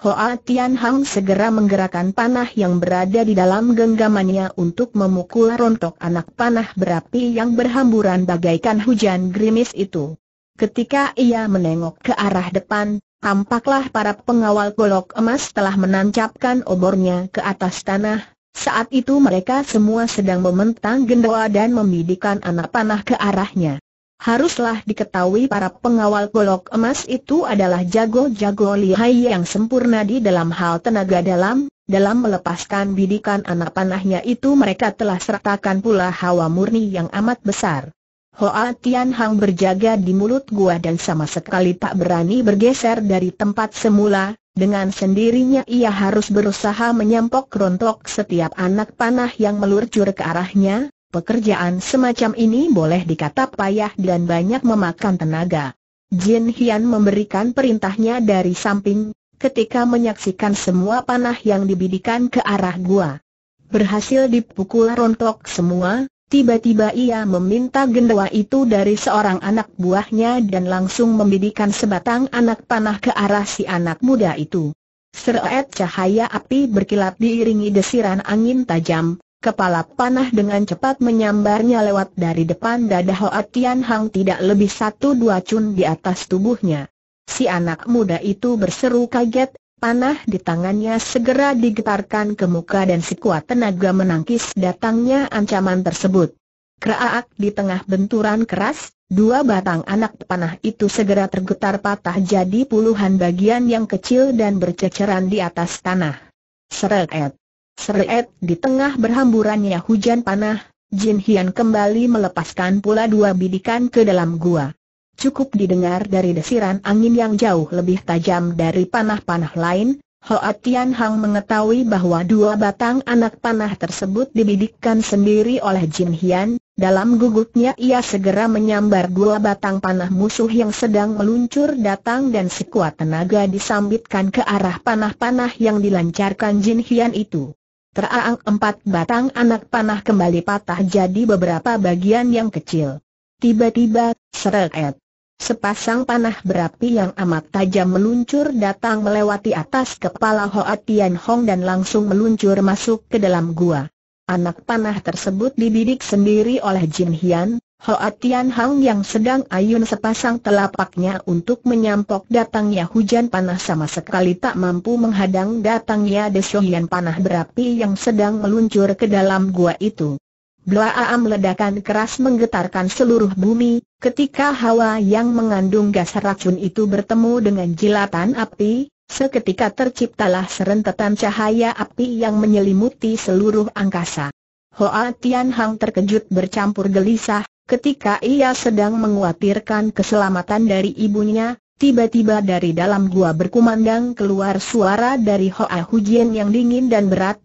Hoa Tian Hang segera menggerakkan panah yang berada di dalam genggamannya untuk memukul rontok anak panah berapi yang berhamburan bagaikan hujan gerimis itu. Ketika ia menengok ke arah depan, tampaklah para pengawal golok emas telah menancapkan obornya ke atas tanah, saat itu mereka semua sedang mementang gendoa dan membidikan anak panah ke arahnya. Haruslah diketahui para pengawal golok emas itu adalah jago-jago lihai yang sempurna di dalam hal tenaga dalam, dalam melepaskan bidikan anak panahnya itu mereka telah sertakan pula hawa murni yang amat besar. Hoa Tian Hang berjaga di mulut gua dan sama sekali tak berani bergeser dari tempat semula, dengan sendirinya ia harus berusaha menyampok rontok setiap anak panah yang meluncur ke arahnya, pekerjaan semacam ini boleh dikata payah dan banyak memakan tenaga. Jin Hian memberikan perintahnya dari samping, ketika menyaksikan semua panah yang dibidikan ke arah gua. Berhasil dipukul rontok semua, Tiba-tiba ia meminta gendawa itu dari seorang anak buahnya dan langsung membidikan sebatang anak panah ke arah si anak muda itu. Seret cahaya api berkilat diiringi desiran angin tajam, kepala panah dengan cepat menyambarnya lewat dari depan dada Hoa Tian Hang tidak lebih satu dua cun di atas tubuhnya. Si anak muda itu berseru kaget, Panah di tangannya segera digetarkan ke muka dan sekuat tenaga menangkis datangnya ancaman tersebut. Kerak di tengah benturan keras, dua batang anak panah itu segera tergetar patah jadi puluhan bagian yang kecil dan berceceran di atas tanah. Seret. Seret di tengah berhamburannya hujan panah, Jin Hian kembali melepaskan pula dua bidikan ke dalam gua. Cukup didengar dari desiran angin yang jauh lebih tajam dari panah-panah lain, Hoa Tian Hang mengetahui bahwa dua batang anak panah tersebut dibidikkan sendiri oleh Jin Hian, dalam gugupnya ia segera menyambar dua batang panah musuh yang sedang meluncur datang dan sekuat tenaga disambitkan ke arah panah-panah yang dilancarkan Jin Hian itu. Teraang empat batang anak panah kembali patah jadi beberapa bagian yang kecil. Tiba-tiba, seret Sepasang panah berapi yang amat tajam meluncur datang melewati atas kepala Hoa Tian Hong dan langsung meluncur masuk ke dalam gua. Anak panah tersebut dibidik sendiri oleh Jin Hian, Hoa Tian Hong yang sedang ayun sepasang telapaknya untuk menyampok datangnya hujan panah sama sekali tak mampu menghadang datangnya desohian panah berapi yang sedang meluncur ke dalam gua itu. Blaam ledakan keras menggetarkan seluruh bumi, ketika hawa yang mengandung gas racun itu bertemu dengan jilatan api, seketika terciptalah serentetan cahaya api yang menyelimuti seluruh angkasa. Hoa Tian Hang terkejut bercampur gelisah, ketika ia sedang menguatirkan keselamatan dari ibunya, tiba-tiba dari dalam gua berkumandang keluar suara dari Hoa Hujian yang dingin dan berat,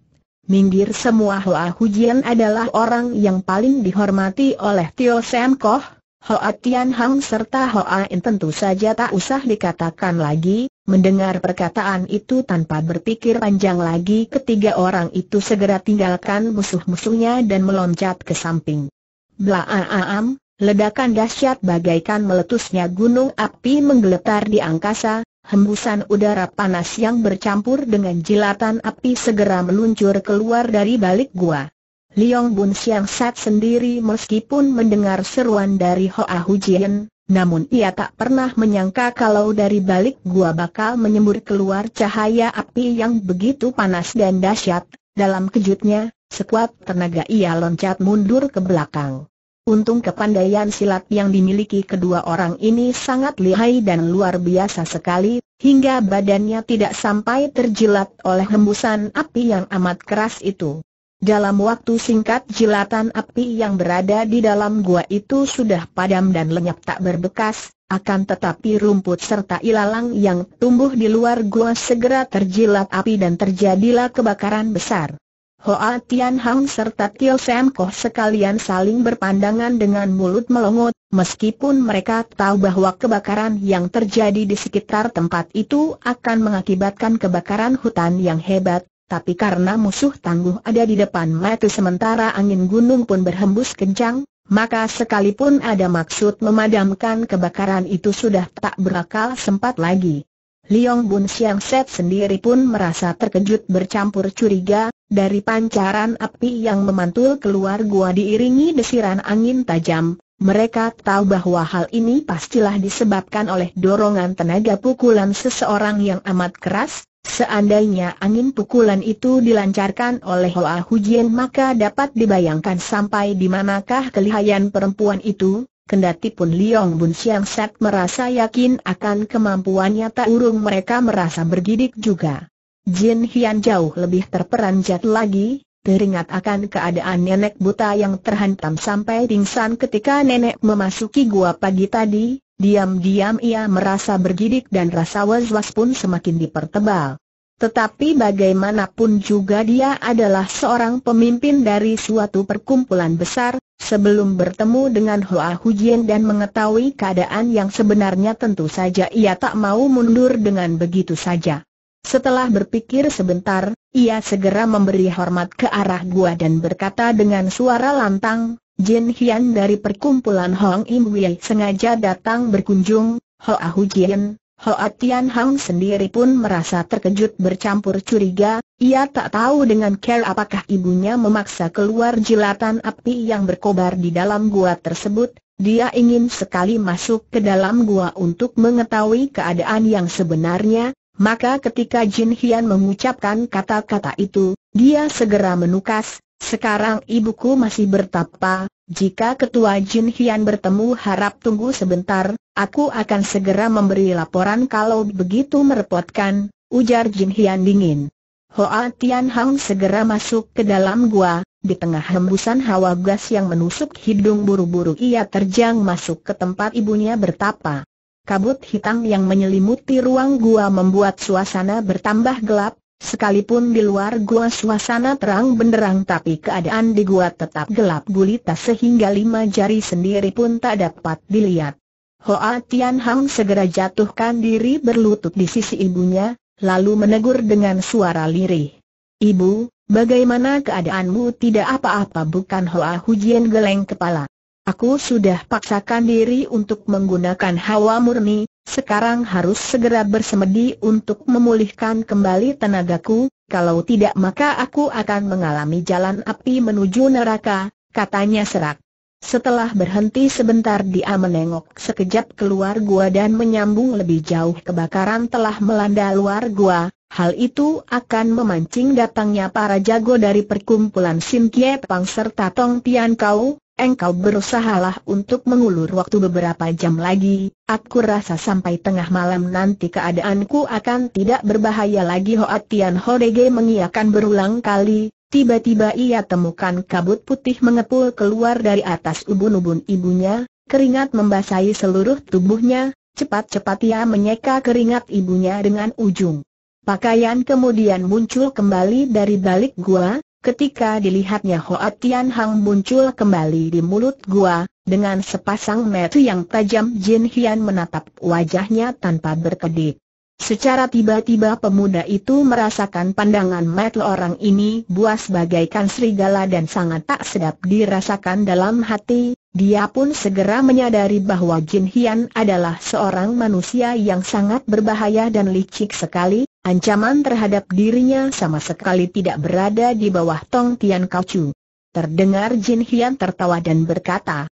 Minggir semua Hoa Hujian adalah orang yang paling dihormati oleh Tio Sam Koh, Hoa Tian Hang serta Hoa In tentu saja tak usah dikatakan lagi, mendengar perkataan itu tanpa berpikir panjang lagi ketiga orang itu segera tinggalkan musuh-musuhnya dan meloncat ke samping. Blaaam, ledakan dahsyat bagaikan meletusnya gunung api menggeletar di angkasa, hembusan udara panas yang bercampur dengan jilatan api segera meluncur keluar dari balik gua. Liong Bun Siang Sat sendiri meskipun mendengar seruan dari Hoa Hujian, namun ia tak pernah menyangka kalau dari balik gua bakal menyembur keluar cahaya api yang begitu panas dan dahsyat. Dalam kejutnya, sekuat tenaga ia loncat mundur ke belakang. Untung kepandaian silat yang dimiliki kedua orang ini sangat lihai dan luar biasa sekali, hingga badannya tidak sampai terjilat oleh hembusan api yang amat keras itu. Dalam waktu singkat jilatan api yang berada di dalam gua itu sudah padam dan lenyap tak berbekas, akan tetapi rumput serta ilalang yang tumbuh di luar gua segera terjilat api dan terjadilah kebakaran besar. Hoa Tian Hang serta Tio Sam Koh sekalian saling berpandangan dengan mulut melongot, meskipun mereka tahu bahwa kebakaran yang terjadi di sekitar tempat itu akan mengakibatkan kebakaran hutan yang hebat, tapi karena musuh tangguh ada di depan mata sementara angin gunung pun berhembus kencang, maka sekalipun ada maksud memadamkan kebakaran itu sudah tak berakal sempat lagi. Liong Bun Siang Set sendiri pun merasa terkejut bercampur curiga, dari pancaran api yang memantul keluar gua diiringi desiran angin tajam, mereka tahu bahwa hal ini pastilah disebabkan oleh dorongan tenaga pukulan seseorang yang amat keras, Seandainya angin pukulan itu dilancarkan oleh Hoa Hujian maka dapat dibayangkan sampai di manakah kelihayan perempuan itu, kendati pun Liong Bun Siang Sat merasa yakin akan kemampuannya tak urung mereka merasa bergidik juga. Jin Hian jauh lebih terperanjat lagi, teringat akan keadaan nenek buta yang terhantam sampai pingsan ketika nenek memasuki gua pagi tadi, Diam-diam ia merasa bergidik dan rasa was-was pun semakin dipertebal. Tetapi bagaimanapun juga dia adalah seorang pemimpin dari suatu perkumpulan besar, sebelum bertemu dengan Hoa Hujian dan mengetahui keadaan yang sebenarnya tentu saja ia tak mau mundur dengan begitu saja. Setelah berpikir sebentar, ia segera memberi hormat ke arah gua dan berkata dengan suara lantang, Jin Hian dari perkumpulan Hong Im Wei sengaja datang berkunjung, Hoa Hujian, Hoa Tian Hang sendiri pun merasa terkejut bercampur curiga, ia tak tahu dengan care apakah ibunya memaksa keluar jilatan api yang berkobar di dalam gua tersebut, dia ingin sekali masuk ke dalam gua untuk mengetahui keadaan yang sebenarnya, maka ketika Jin Hian mengucapkan kata-kata itu, dia segera menukas, sekarang ibuku masih bertapa, jika ketua Jin Hian bertemu harap tunggu sebentar, aku akan segera memberi laporan kalau begitu merepotkan, ujar Jin Hian dingin. Hoa Tian Hang segera masuk ke dalam gua, di tengah hembusan hawa gas yang menusuk hidung buru-buru ia terjang masuk ke tempat ibunya bertapa. Kabut hitam yang menyelimuti ruang gua membuat suasana bertambah gelap, Sekalipun di luar gua suasana terang benderang tapi keadaan di gua tetap gelap gulita sehingga lima jari sendiri pun tak dapat dilihat. Hoa Tian segera jatuhkan diri berlutut di sisi ibunya, lalu menegur dengan suara lirih. Ibu, bagaimana keadaanmu tidak apa-apa bukan Hoa Hujian geleng kepala. Aku sudah paksakan diri untuk menggunakan hawa murni, sekarang harus segera bersemedi untuk memulihkan kembali tenagaku, kalau tidak maka aku akan mengalami jalan api menuju neraka, katanya serak. Setelah berhenti sebentar dia menengok sekejap keluar gua dan menyambung lebih jauh kebakaran telah melanda luar gua, hal itu akan memancing datangnya para jago dari perkumpulan Sim Kie Pang serta Tong Tian Kau, engkau berusahalah untuk mengulur waktu beberapa jam lagi, aku rasa sampai tengah malam nanti keadaanku akan tidak berbahaya lagi. Hoa Tian Hodege mengiakan berulang kali, tiba-tiba ia temukan kabut putih mengepul keluar dari atas ubun-ubun ibunya, keringat membasahi seluruh tubuhnya, cepat-cepat ia menyeka keringat ibunya dengan ujung. Pakaian kemudian muncul kembali dari balik gua, Ketika dilihatnya Hoa Tian Hang muncul kembali di mulut gua, dengan sepasang mata yang tajam Jin Hian menatap wajahnya tanpa berkedip. Secara tiba-tiba pemuda itu merasakan pandangan mata orang ini buas bagaikan serigala dan sangat tak sedap dirasakan dalam hati, dia pun segera menyadari bahwa Jin Hian adalah seorang manusia yang sangat berbahaya dan licik sekali, ancaman terhadap dirinya sama sekali tidak berada di bawah Tong Tian Kau Chu. Terdengar Jin Hian tertawa dan berkata,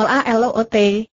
Hoa Lot,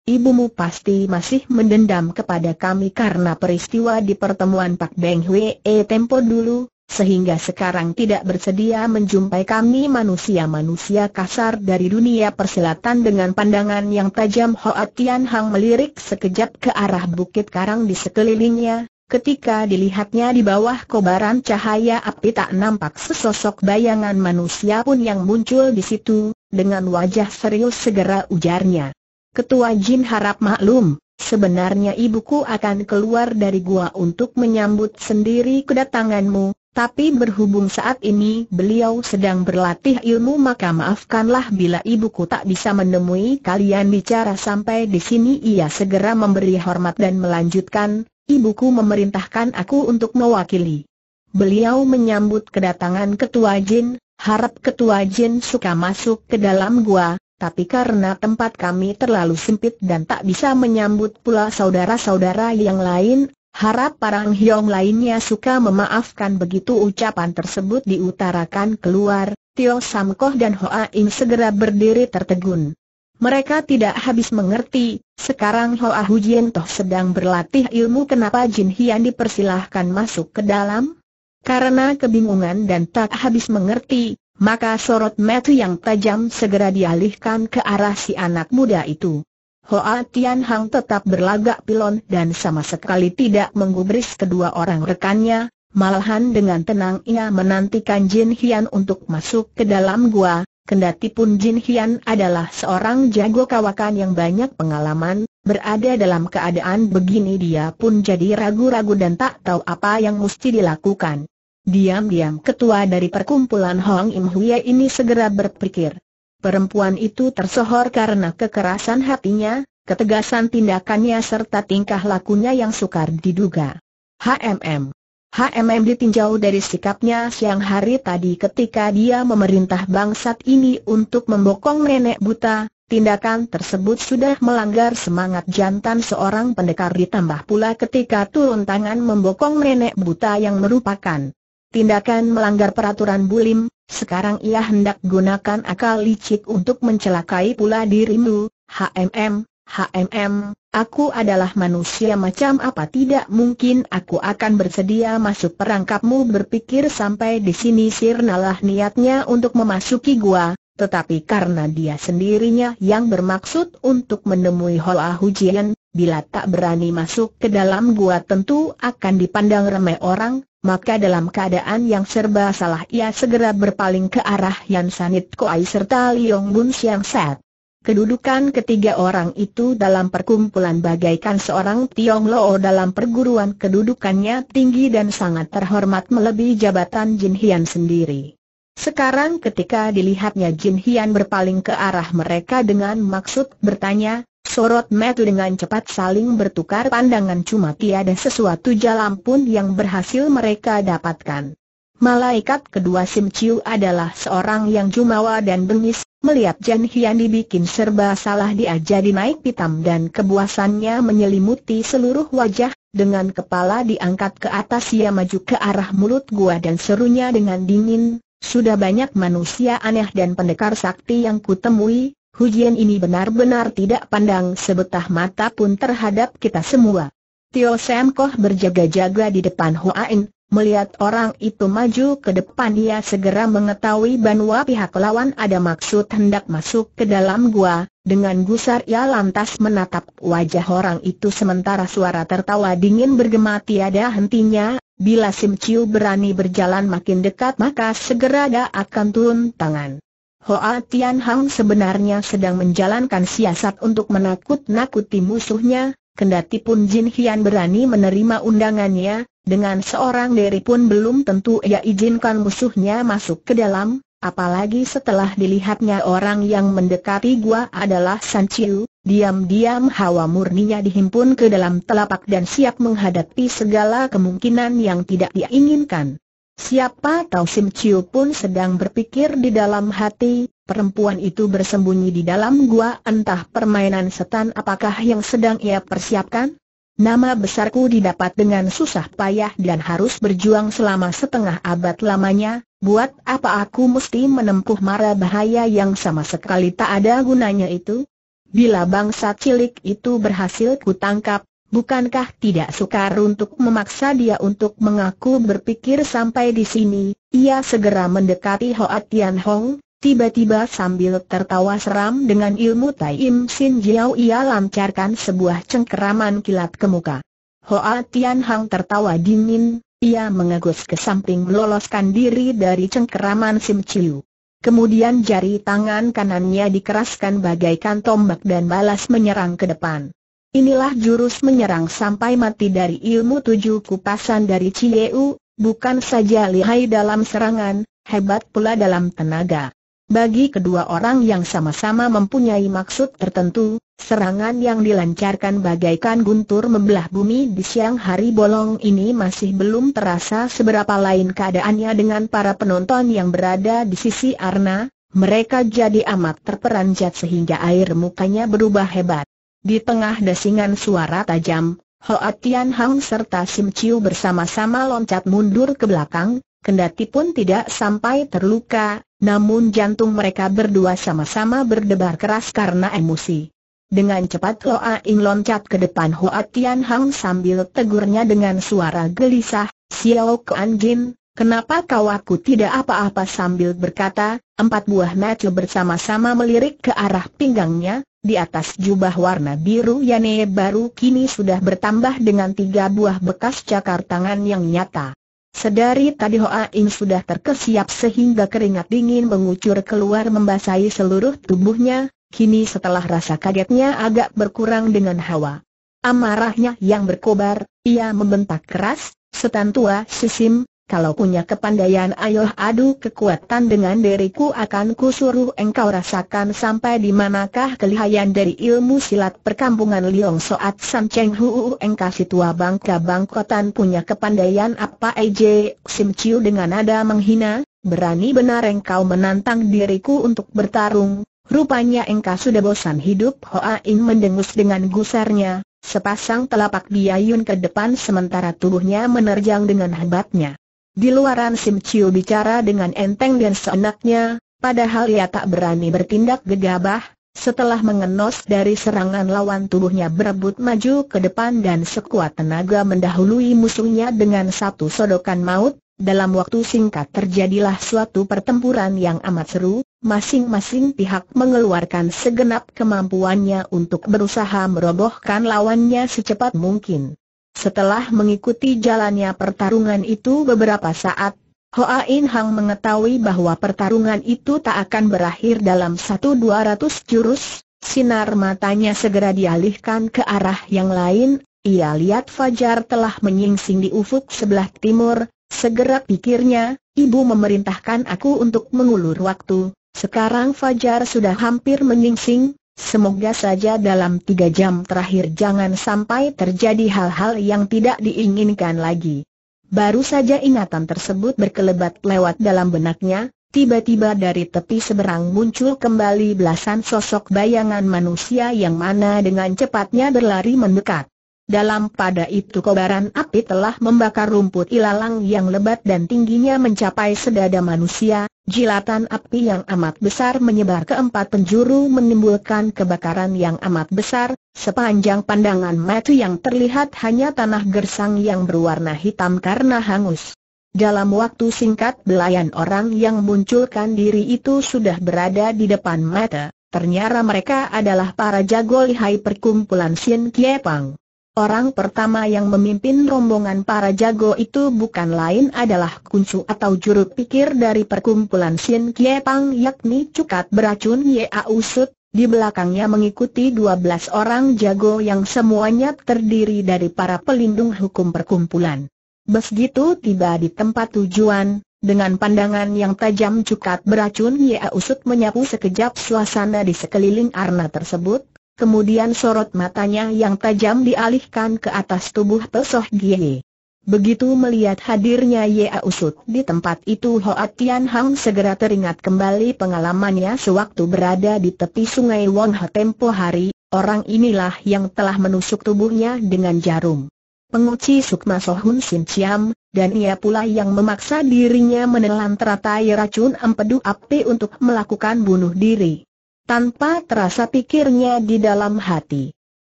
ibumu pasti masih mendendam kepada kami karena peristiwa di pertemuan Pak Beng Hwee tempo dulu, sehingga sekarang tidak bersedia menjumpai kami manusia-manusia kasar dari dunia persilatan dengan pandangan yang tajam. Hoa Tian Hang melirik sekejap ke arah bukit karang di sekelilingnya, Ketika dilihatnya di bawah kobaran cahaya api tak nampak sesosok bayangan manusia pun yang muncul di situ, dengan wajah serius segera ujarnya. Ketua Jin harap maklum, sebenarnya ibuku akan keluar dari gua untuk menyambut sendiri kedatanganmu, tapi berhubung saat ini beliau sedang berlatih ilmu maka maafkanlah bila ibuku tak bisa menemui kalian bicara sampai di sini ia segera memberi hormat dan melanjutkan, Ibuku memerintahkan aku untuk mewakili. Beliau menyambut kedatangan Ketua Jin, harap Ketua Jin suka masuk ke dalam gua, tapi karena tempat kami terlalu sempit dan tak bisa menyambut pula saudara-saudara yang lain, harap para Hyong lainnya suka memaafkan begitu ucapan tersebut diutarakan keluar, Tio Samkoh dan Hoa Ing segera berdiri tertegun. Mereka tidak habis mengerti, sekarang Hoa Hujian toh sedang berlatih ilmu kenapa Jin Hian dipersilahkan masuk ke dalam? Karena kebingungan dan tak habis mengerti, maka sorot mata yang tajam segera dialihkan ke arah si anak muda itu. Hoa Tian Hang tetap berlagak pilon dan sama sekali tidak menggubris kedua orang rekannya, malahan dengan tenang ia menantikan Jin Hian untuk masuk ke dalam gua, Kendati pun Jin Hian adalah seorang jago kawakan yang banyak pengalaman, berada dalam keadaan begini dia pun jadi ragu-ragu dan tak tahu apa yang mesti dilakukan. Diam-diam ketua dari perkumpulan Hong Im Huya ini segera berpikir. Perempuan itu tersohor karena kekerasan hatinya, ketegasan tindakannya serta tingkah lakunya yang sukar diduga. HMM HMM ditinjau dari sikapnya siang hari tadi ketika dia memerintah bangsat ini untuk membokong nenek buta, tindakan tersebut sudah melanggar semangat jantan seorang pendekar. Ditambah pula ketika turun tangan membokong nenek buta yang merupakan tindakan melanggar peraturan bulim, sekarang ia hendak gunakan akal licik untuk mencelakai pula dirimu, HMM, HMM, aku adalah manusia macam apa? Tidak mungkin aku akan bersedia masuk perangkapmu. Berpikir sampai di sini sirnalah niatnya untuk memasuki gua, tetapi karena dia sendirinya yang bermaksud untuk menemui Hoa Hujian, bila tak berani masuk ke dalam gua tentu akan dipandang remeh orang, maka dalam keadaan yang serba salah ia segera berpaling ke arah Yan Sanit Koai serta Liong Bun Siang Set. Kedudukan ketiga orang itu dalam perkumpulan bagaikan seorang Tiong Lo dalam perguruan kedudukannya tinggi dan sangat terhormat melebihi jabatan Jin Hian sendiri. Sekarang ketika dilihatnya Jin Hian berpaling ke arah mereka dengan maksud bertanya, sorot metu dengan cepat saling bertukar pandangan cuma tiada sesuatu jalan pun yang berhasil mereka dapatkan. Malaikat kedua Sim Chiu adalah seorang yang jumawa dan bengis, Melihat Jan Hian dibikin serba salah dia jadi naik pitam dan kebuasannya menyelimuti seluruh wajah, dengan kepala diangkat ke atas ia maju ke arah mulut gua dan serunya dengan dingin, sudah banyak manusia aneh dan pendekar sakti yang kutemui, hujian ini benar-benar tidak pandang sebetah mata pun terhadap kita semua. Tio Sam Koh berjaga-jaga di depan Huain, Melihat orang itu maju ke depan dia segera mengetahui bahwa pihak lawan ada maksud hendak masuk ke dalam gua, dengan gusar ia lantas menatap wajah orang itu sementara suara tertawa dingin bergema tiada hentinya, bila Sim Chiu berani berjalan makin dekat maka segera dia akan turun tangan. Hoa Tian Hang sebenarnya sedang menjalankan siasat untuk menakut-nakuti musuhnya, kendati pun Jin Hian berani menerima undangannya, dengan seorang diri pun belum tentu ia izinkan musuhnya masuk ke dalam, apalagi setelah dilihatnya orang yang mendekati gua adalah San Chiu, diam-diam hawa murninya dihimpun ke dalam telapak dan siap menghadapi segala kemungkinan yang tidak diinginkan. Siapa tahu Sim Chiu pun sedang berpikir di dalam hati, perempuan itu bersembunyi di dalam gua entah permainan setan apakah yang sedang ia persiapkan? Nama besarku didapat dengan susah payah dan harus berjuang selama setengah abad lamanya, buat apa aku mesti menempuh mara bahaya yang sama sekali tak ada gunanya itu? Bila bangsa cilik itu berhasil kutangkap, bukankah tidak sukar untuk memaksa dia untuk mengaku berpikir sampai di sini? Ia segera mendekati Hoa Tian Hong, Tiba-tiba sambil tertawa seram dengan ilmu Tai Im Sin Jiao ia lancarkan sebuah cengkeraman kilat ke muka. Hoa Tian Hang tertawa dingin, ia mengegus ke samping meloloskan diri dari cengkeraman Sim Chiu. Kemudian jari tangan kanannya dikeraskan bagaikan tombak dan balas menyerang ke depan. Inilah jurus menyerang sampai mati dari ilmu tujuh kupasan dari Cieu, bukan saja lihai dalam serangan, hebat pula dalam tenaga. Bagi kedua orang yang sama-sama mempunyai maksud tertentu, serangan yang dilancarkan bagaikan guntur membelah bumi di siang hari bolong ini masih belum terasa seberapa lain keadaannya dengan para penonton yang berada di sisi Arna, mereka jadi amat terperanjat sehingga air mukanya berubah hebat. Di tengah desingan suara tajam, Hoa Tian Hang serta Sim Chiu bersama-sama loncat mundur ke belakang, kendati pun tidak sampai terluka, namun jantung mereka berdua sama-sama berdebar keras karena emosi. Dengan cepat Loa Ing loncat ke depan Hoa Tian Hang sambil tegurnya dengan suara gelisah, Xiao Kuan Jin, kenapa kau aku tidak apa-apa sambil berkata, empat buah mata bersama-sama melirik ke arah pinggangnya, di atas jubah warna biru Yane baru kini sudah bertambah dengan tiga buah bekas cakar tangan yang nyata. Sedari tadi Hoa Ing sudah terkesiap sehingga keringat dingin mengucur keluar membasahi seluruh tubuhnya, kini setelah rasa kagetnya agak berkurang dengan hawa. Amarahnya yang berkobar, ia membentak keras, setan tua sisim, kalau punya kepandaian ayo adu kekuatan dengan diriku akan kusuruh engkau rasakan sampai di manakah kelihayan dari ilmu silat perkampungan Liong Soat San Cheng Hu engkau si tua bangka bangkotan punya kepandaian apa eje Sim Chiu dengan nada menghina, berani benar engkau menantang diriku untuk bertarung, rupanya engkau sudah bosan hidup Hoa Ing mendengus dengan gusarnya, sepasang telapak diayun ke depan sementara tubuhnya menerjang dengan hebatnya. Di luaran Sim Chiu bicara dengan enteng dan seenaknya, padahal ia tak berani bertindak gegabah, setelah mengenos dari serangan lawan tubuhnya berebut maju ke depan dan sekuat tenaga mendahului musuhnya dengan satu sodokan maut, dalam waktu singkat terjadilah suatu pertempuran yang amat seru, masing-masing pihak mengeluarkan segenap kemampuannya untuk berusaha merobohkan lawannya secepat mungkin. Setelah mengikuti jalannya pertarungan itu beberapa saat, Hoa In Hang mengetahui bahwa pertarungan itu tak akan berakhir dalam satu dua ratus jurus, sinar matanya segera dialihkan ke arah yang lain, ia lihat Fajar telah menyingsing di ufuk sebelah timur, segera pikirnya, ibu memerintahkan aku untuk mengulur waktu, sekarang Fajar sudah hampir menyingsing, Semoga saja dalam tiga jam terakhir jangan sampai terjadi hal-hal yang tidak diinginkan lagi. Baru saja ingatan tersebut berkelebat lewat dalam benaknya, tiba-tiba dari tepi seberang muncul kembali belasan sosok bayangan manusia yang mana dengan cepatnya berlari mendekat. Dalam pada itu kobaran api telah membakar rumput ilalang yang lebat dan tingginya mencapai sedada manusia, Jilatan api yang amat besar menyebar ke empat penjuru menimbulkan kebakaran yang amat besar, sepanjang pandangan mata yang terlihat hanya tanah gersang yang berwarna hitam karena hangus. Dalam waktu singkat belayan orang yang munculkan diri itu sudah berada di depan mata, ternyata mereka adalah para jago lihai perkumpulan Sien Kiepang. Orang pertama yang memimpin rombongan para jago itu bukan lain adalah kuncu atau juru pikir dari perkumpulan Sin Kie Pang yakni Cukat Beracun Ye Usut, di belakangnya mengikuti 12 orang jago yang semuanya terdiri dari para pelindung hukum perkumpulan. Begitu tiba di tempat tujuan, dengan pandangan yang tajam cukat beracun Ya Usut menyapu sekejap suasana di sekeliling arna tersebut, kemudian sorot matanya yang tajam dialihkan ke atas tubuh Pesoh Gie. Begitu melihat hadirnya Ya Usut di tempat itu Hoa Tian Hang segera teringat kembali pengalamannya sewaktu berada di tepi sungai Wong Ha tempo hari, orang inilah yang telah menusuk tubuhnya dengan jarum penguci Sukma Sohun Sin Chiam, dan ia pula yang memaksa dirinya menelan teratai racun empedu api untuk melakukan bunuh diri. Tanpa terasa pikirnya di dalam hati.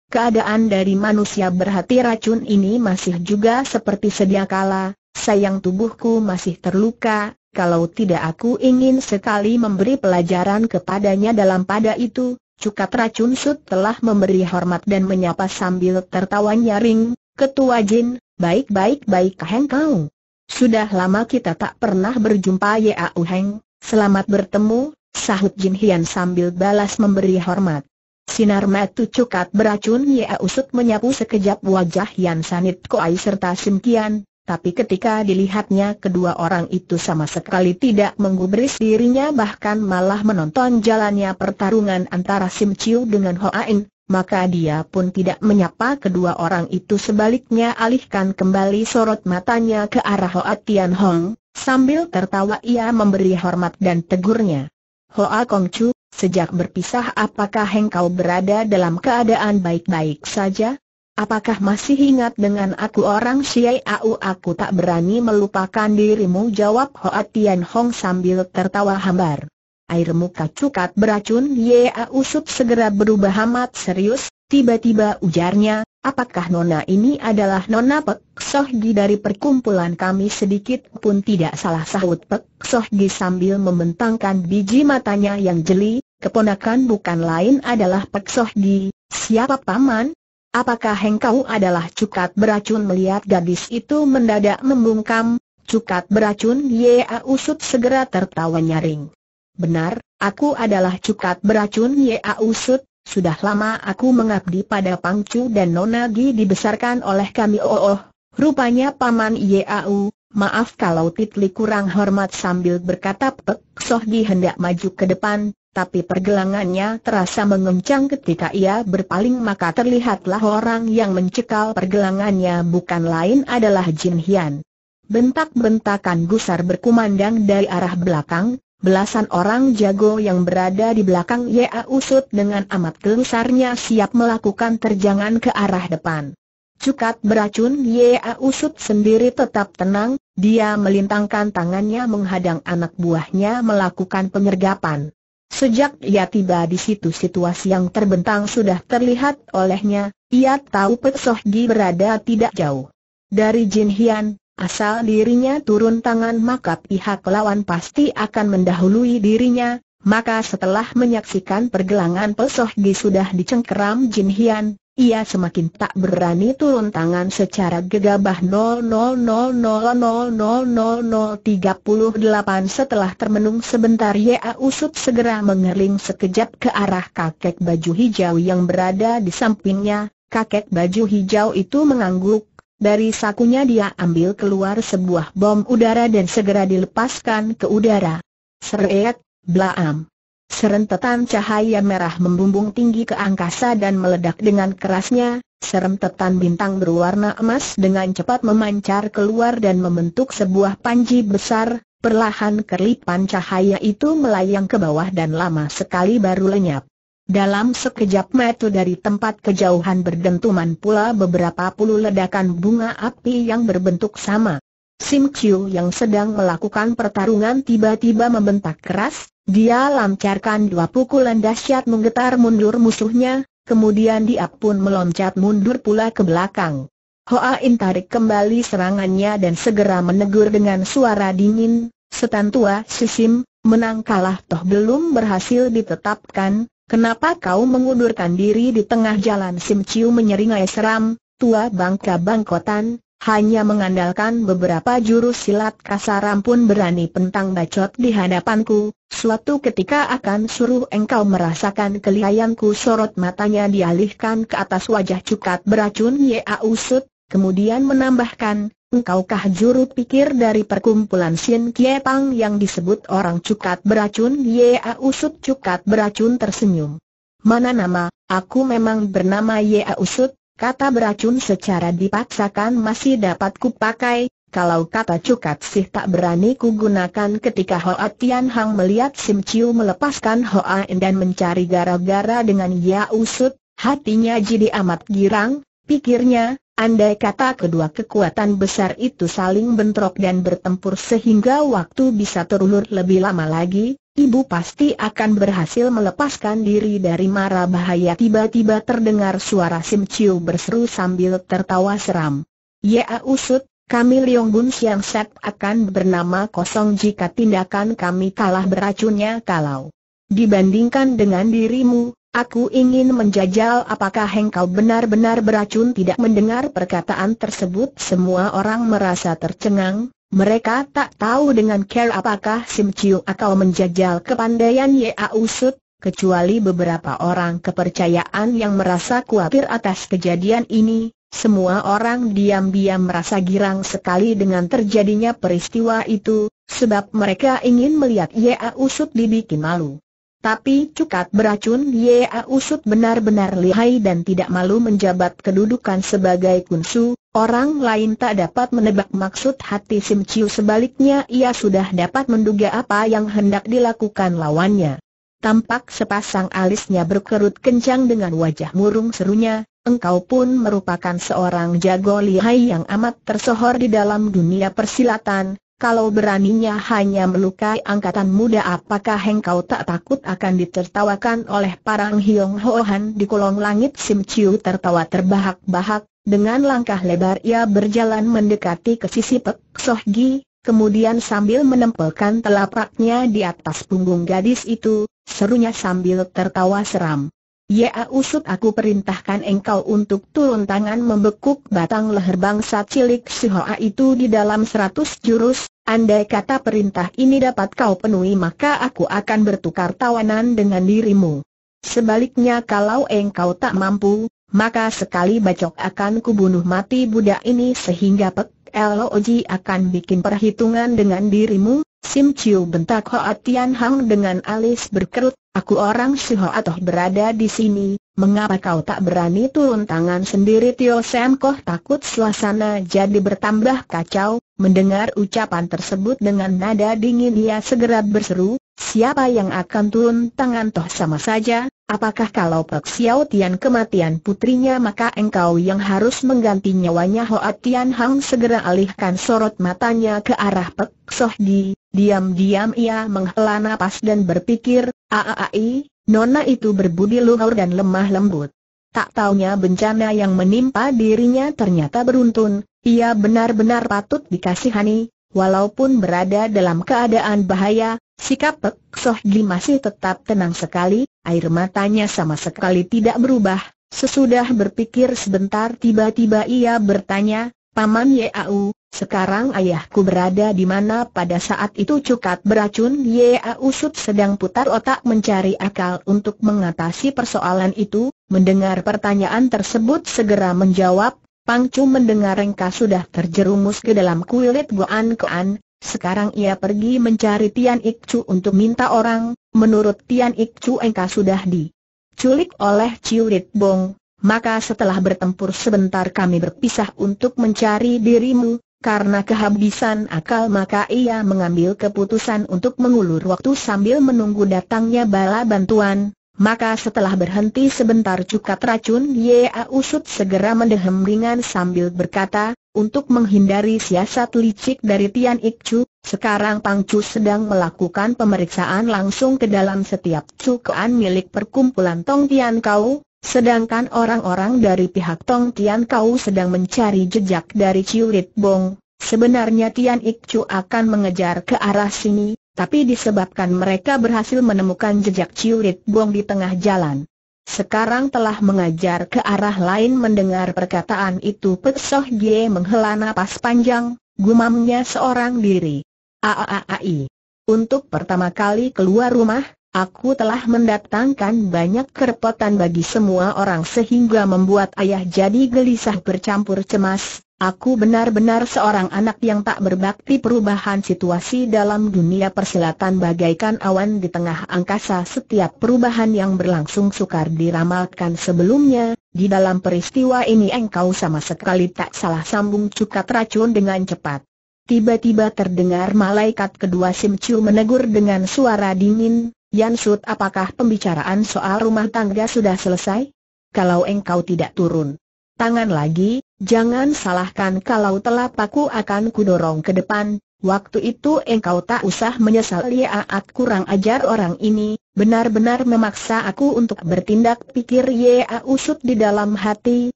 Keadaan dari manusia berhati racun ini masih juga seperti sedia kala, sayang tubuhku masih terluka, kalau tidak aku ingin sekali memberi pelajaran kepadanya dalam pada itu, Cukat racun Sud telah memberi hormat dan menyapa sambil tertawa nyaring, Ketua Jin, baik-baik baik Heng kau. Sudah lama kita tak pernah berjumpa Ya Heng, selamat bertemu, sahut Jin Hian sambil balas memberi hormat. Sinar mata cukat beracun Ya Usut menyapu sekejap wajah Yan Sanit Koai serta Sim Kian, tapi ketika dilihatnya kedua orang itu sama sekali tidak menggubris dirinya bahkan malah menonton jalannya pertarungan antara Sim Chiu dengan Hoa In, maka dia pun tidak menyapa kedua orang itu sebaliknya alihkan kembali sorot matanya ke arah Hoa Tian Hong, sambil tertawa ia memberi hormat dan tegurnya. Hoa Kong Chu, sejak berpisah apakah engkau berada dalam keadaan baik-baik saja? Apakah masih ingat dengan aku orang Siai Au aku tak berani melupakan dirimu jawab Hoa Tian Hong sambil tertawa hambar. Air muka cukat beracun Ya Usut segera berubah amat serius, tiba-tiba ujarnya, apakah Nona ini adalah Nona Pek Sohgi dari perkumpulan kami sedikit pun tidak salah sahut Pek Sohgi sambil membentangkan biji matanya yang jeli, keponakan bukan lain adalah Pek Sohgi, siapa paman? Apakah engkau adalah cukat beracun? Melihat gadis itu mendadak membungkam, cukat beracun Ya Usut segera tertawa nyaring. Benar, aku adalah cukat beracun Ya Usut, sudah lama aku mengabdi pada Pangcu dan Nonagi dibesarkan oleh kami. Oh, oh rupanya Paman Yau, maaf kalau Titli kurang hormat sambil berkata Pek Sohgi hendak maju ke depan, tapi pergelangannya terasa mengencang ketika ia berpaling. Maka terlihatlah orang yang mencekal pergelangannya bukan lain adalah Jin Hian. Bentak-bentakan gusar berkumandang dari arah belakang, Belasan orang jago yang berada di belakang Ya Usut dengan amat gelusarnya siap melakukan terjangan ke arah depan. Cukat beracun Ya Usut sendiri tetap tenang, dia melintangkan tangannya menghadang anak buahnya melakukan penyergapan. Sejak ia tiba di situ situasi yang terbentang sudah terlihat olehnya, ia tahu Pek Sohgi berada tidak jauh. Dari Jin Hian, Asal dirinya turun tangan maka pihak lawan pasti akan mendahului dirinya, maka setelah menyaksikan pergelangan Pesohgi sudah dicengkeram Jin Hian, ia semakin tak berani turun tangan secara gegabah 00000038 setelah termenung sebentar Ya Usut segera mengerling sekejap ke arah kakek baju hijau yang berada di sampingnya, kakek baju hijau itu mengangguk, dari sakunya dia ambil keluar sebuah bom udara dan segera dilepaskan ke udara. Seret, blaam. Serentetan cahaya merah membumbung tinggi ke angkasa dan meledak dengan kerasnya, serentetan bintang berwarna emas dengan cepat memancar keluar dan membentuk sebuah panji besar, perlahan kerlipan cahaya itu melayang ke bawah dan lama sekali baru lenyap. Dalam sekejap mata dari tempat kejauhan berdentuman pula beberapa puluh ledakan bunga api yang berbentuk sama. Sim Chiu yang sedang melakukan pertarungan tiba-tiba membentak keras, dia lancarkan dua pukulan dahsyat menggetar mundur musuhnya, kemudian dia pun meloncat mundur pula ke belakang. Hoa In tarik kembali serangannya dan segera menegur dengan suara dingin, setan tua Sisim, menang kalah toh belum berhasil ditetapkan, Kenapa kau mengundurkan diri di tengah jalan Sim Chiu menyeringai seram, tua bangka bangkotan, hanya mengandalkan beberapa jurus silat kasaram pun berani pentang bacot di hadapanku, suatu ketika akan suruh engkau merasakan kelihayanku sorot matanya dialihkan ke atas wajah cukat beracun Ya Usut, kemudian menambahkan, engkaukah juru pikir dari perkumpulan Sin Kie Pang yang disebut orang cukat beracun? Yea Usut cukat beracun tersenyum. Mana nama, aku memang bernama Yea Usut, kata beracun secara dipaksakan masih dapat kupakai, kalau kata cukat sih tak berani kugunakan ketika Hoa Tian Hang melihat Sim Chiu melepaskan Hoa dan mencari gara-gara dengan Ya Usut, hatinya jadi amat girang, pikirnya, andai kata kedua kekuatan besar itu saling bentrok dan bertempur sehingga waktu bisa terulur lebih lama lagi, ibu pasti akan berhasil melepaskan diri dari mara bahaya tiba-tiba terdengar suara Sim Chiu berseru sambil tertawa seram. Ya Usut, kami Leong Bun Siang Set akan bernama kosong jika tindakan kami kalah beracunnya kalau dibandingkan dengan dirimu, aku ingin menjajal apakah engkau benar-benar beracun tidak mendengar perkataan tersebut. Semua orang merasa tercengang, mereka tak tahu dengan care apakah Sim Chiu atau menjajal kepandaian Ya Usut, kecuali beberapa orang kepercayaan yang merasa khawatir atas kejadian ini, semua orang diam-diam merasa girang sekali dengan terjadinya peristiwa itu, sebab mereka ingin melihat Ya Usut dibikin malu. Tapi cukat beracun Ya Usut benar-benar lihai dan tidak malu menjabat kedudukan sebagai kunsu, orang lain tak dapat menebak maksud hati Sim Chiu. Sebaliknya ia sudah dapat menduga apa yang hendak dilakukan lawannya. Tampak sepasang alisnya berkerut kencang dengan wajah murung serunya, engkau pun merupakan seorang jago lihai yang amat tersohor di dalam dunia persilatan, kalau beraninya hanya melukai angkatan muda apakah engkau tak takut akan ditertawakan oleh para Hiong Hohan di kolong langit Sim Chiu tertawa terbahak-bahak, dengan langkah lebar ia berjalan mendekati ke sisi Pek Soh Gi, kemudian sambil menempelkan telapaknya di atas punggung gadis itu, serunya sambil tertawa seram. Ya usut aku perintahkan engkau untuk turun tangan membekuk batang leher bangsa cilik Sihoa itu di dalam seratus jurus, andai kata perintah ini dapat kau penuhi maka aku akan bertukar tawanan dengan dirimu. Sebaliknya kalau engkau tak mampu, maka sekali bacok akan kubunuh mati budak ini sehingga Pek Loji akan bikin perhitungan dengan dirimu, Sim Chiu bentak Hoa Tian Hang dengan alis berkerut, Aku orang si atau berada di sini, mengapa kau tak berani turun tangan sendiri? Tio Sam Koh takut suasana jadi bertambah kacau, mendengar ucapan tersebut dengan nada dingin ia segera berseru, siapa yang akan turun tangan toh sama saja, apakah kalau Pek Xiao Tian kematian putrinya maka engkau yang harus mengganti nyawanya? Hoa Tian Hang segera alihkan sorot matanya ke arah Pek Soh Di, Diam-diam ia menghela napas dan berpikir, Aaai, nona itu berbudi luhur dan lemah lembut. Tak taunya bencana yang menimpa dirinya ternyata beruntun, ia benar-benar patut dikasihani, walaupun berada dalam keadaan bahaya, sikap Pek Soh Gi masih tetap tenang sekali, air matanya sama sekali tidak berubah. Sesudah berpikir sebentar tiba-tiba ia bertanya, Paman Yau, sekarang ayahku berada di mana? Pada saat itu cukat beracun Yea Usut sedang putar otak mencari akal untuk mengatasi persoalan itu, mendengar pertanyaan tersebut segera menjawab, Pangcu mendengar engkau sudah terjerumus ke dalam kulit Goan Koan, sekarang ia pergi mencari Tian Ikcu untuk minta orang, menurut Tian Ikcu engkau sudah diculik oleh Ciulit Bong, maka setelah bertempur sebentar kami berpisah untuk mencari dirimu, karena kehabisan akal maka ia mengambil keputusan untuk mengulur waktu sambil menunggu datangnya bala bantuan, maka setelah berhenti sebentar cukat racun Yea Usut segera mendehem ringan sambil berkata, untuk menghindari siasat licik dari Tian Ikcu, sekarang Pangcu sedang melakukan pemeriksaan langsung ke dalam setiap cukuan milik perkumpulan Tong Tian Kau, Sedangkan orang-orang dari pihak Tong Tian Kau sedang mencari jejak dari Ciurit Bong. Sebenarnya Tian Ik Chu akan mengejar ke arah sini, tapi disebabkan mereka berhasil menemukan jejak Ciurit Bong di tengah jalan. Sekarang telah mengajar ke arah lain mendengar perkataan itu Pek Soh menghela napas panjang, gumamnya seorang diri. Aaai. Untuk pertama kali keluar rumah, Aku telah mendatangkan banyak kerepotan bagi semua orang sehingga membuat ayah jadi gelisah bercampur cemas, Aku benar-benar seorang anak yang tak berbakti perubahan situasi dalam dunia persilatan bagaikan awan di tengah angkasa setiap perubahan yang berlangsung sukar diramalkan sebelumnya, di dalam peristiwa ini engkau sama sekali tak salah sambung cukat racun dengan cepat. Tiba-tiba terdengar malaikat kedua Sim Chu menegur dengan suara dingin, Yan Sut apakah pembicaraan soal rumah tangga sudah selesai? Kalau engkau tidak turun tangan lagi, jangan salahkan kalau telapakku akan kudorong ke depan, waktu itu engkau tak usah menyesal. Yaat kurang ajar orang ini, benar-benar memaksa aku untuk bertindak. Pikir Ya usut di dalam hati,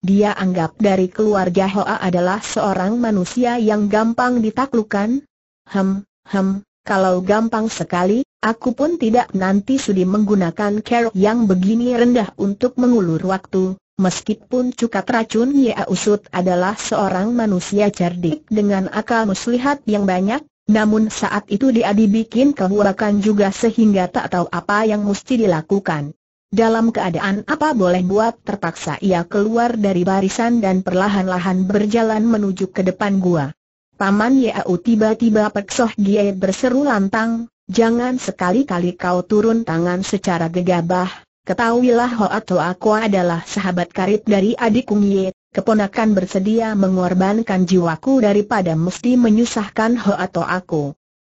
dia anggap dari keluarga Hoa adalah seorang manusia yang gampang ditaklukkan? Hem, hem, kalau gampang sekali, aku pun tidak nanti sudi menggunakan kerok yang begini rendah untuk mengulur waktu, Meskipun cukat racun Ya Usut adalah seorang manusia cerdik dengan akal muslihat yang banyak, namun saat itu dia dibikin juga sehingga tak tahu apa yang mesti dilakukan. Dalam keadaan apa boleh buat terpaksa ia keluar dari barisan dan perlahan-lahan berjalan menuju ke depan gua. Paman Yau tiba-tiba peksoh Gie berseru lantang, jangan sekali-kali kau turun tangan secara gegabah, Ketahuilah Ho atau aku adalah sahabat karib dari adik Kung Ye, keponakan bersedia mengorbankan jiwaku daripada mesti menyusahkan Ho atau aku.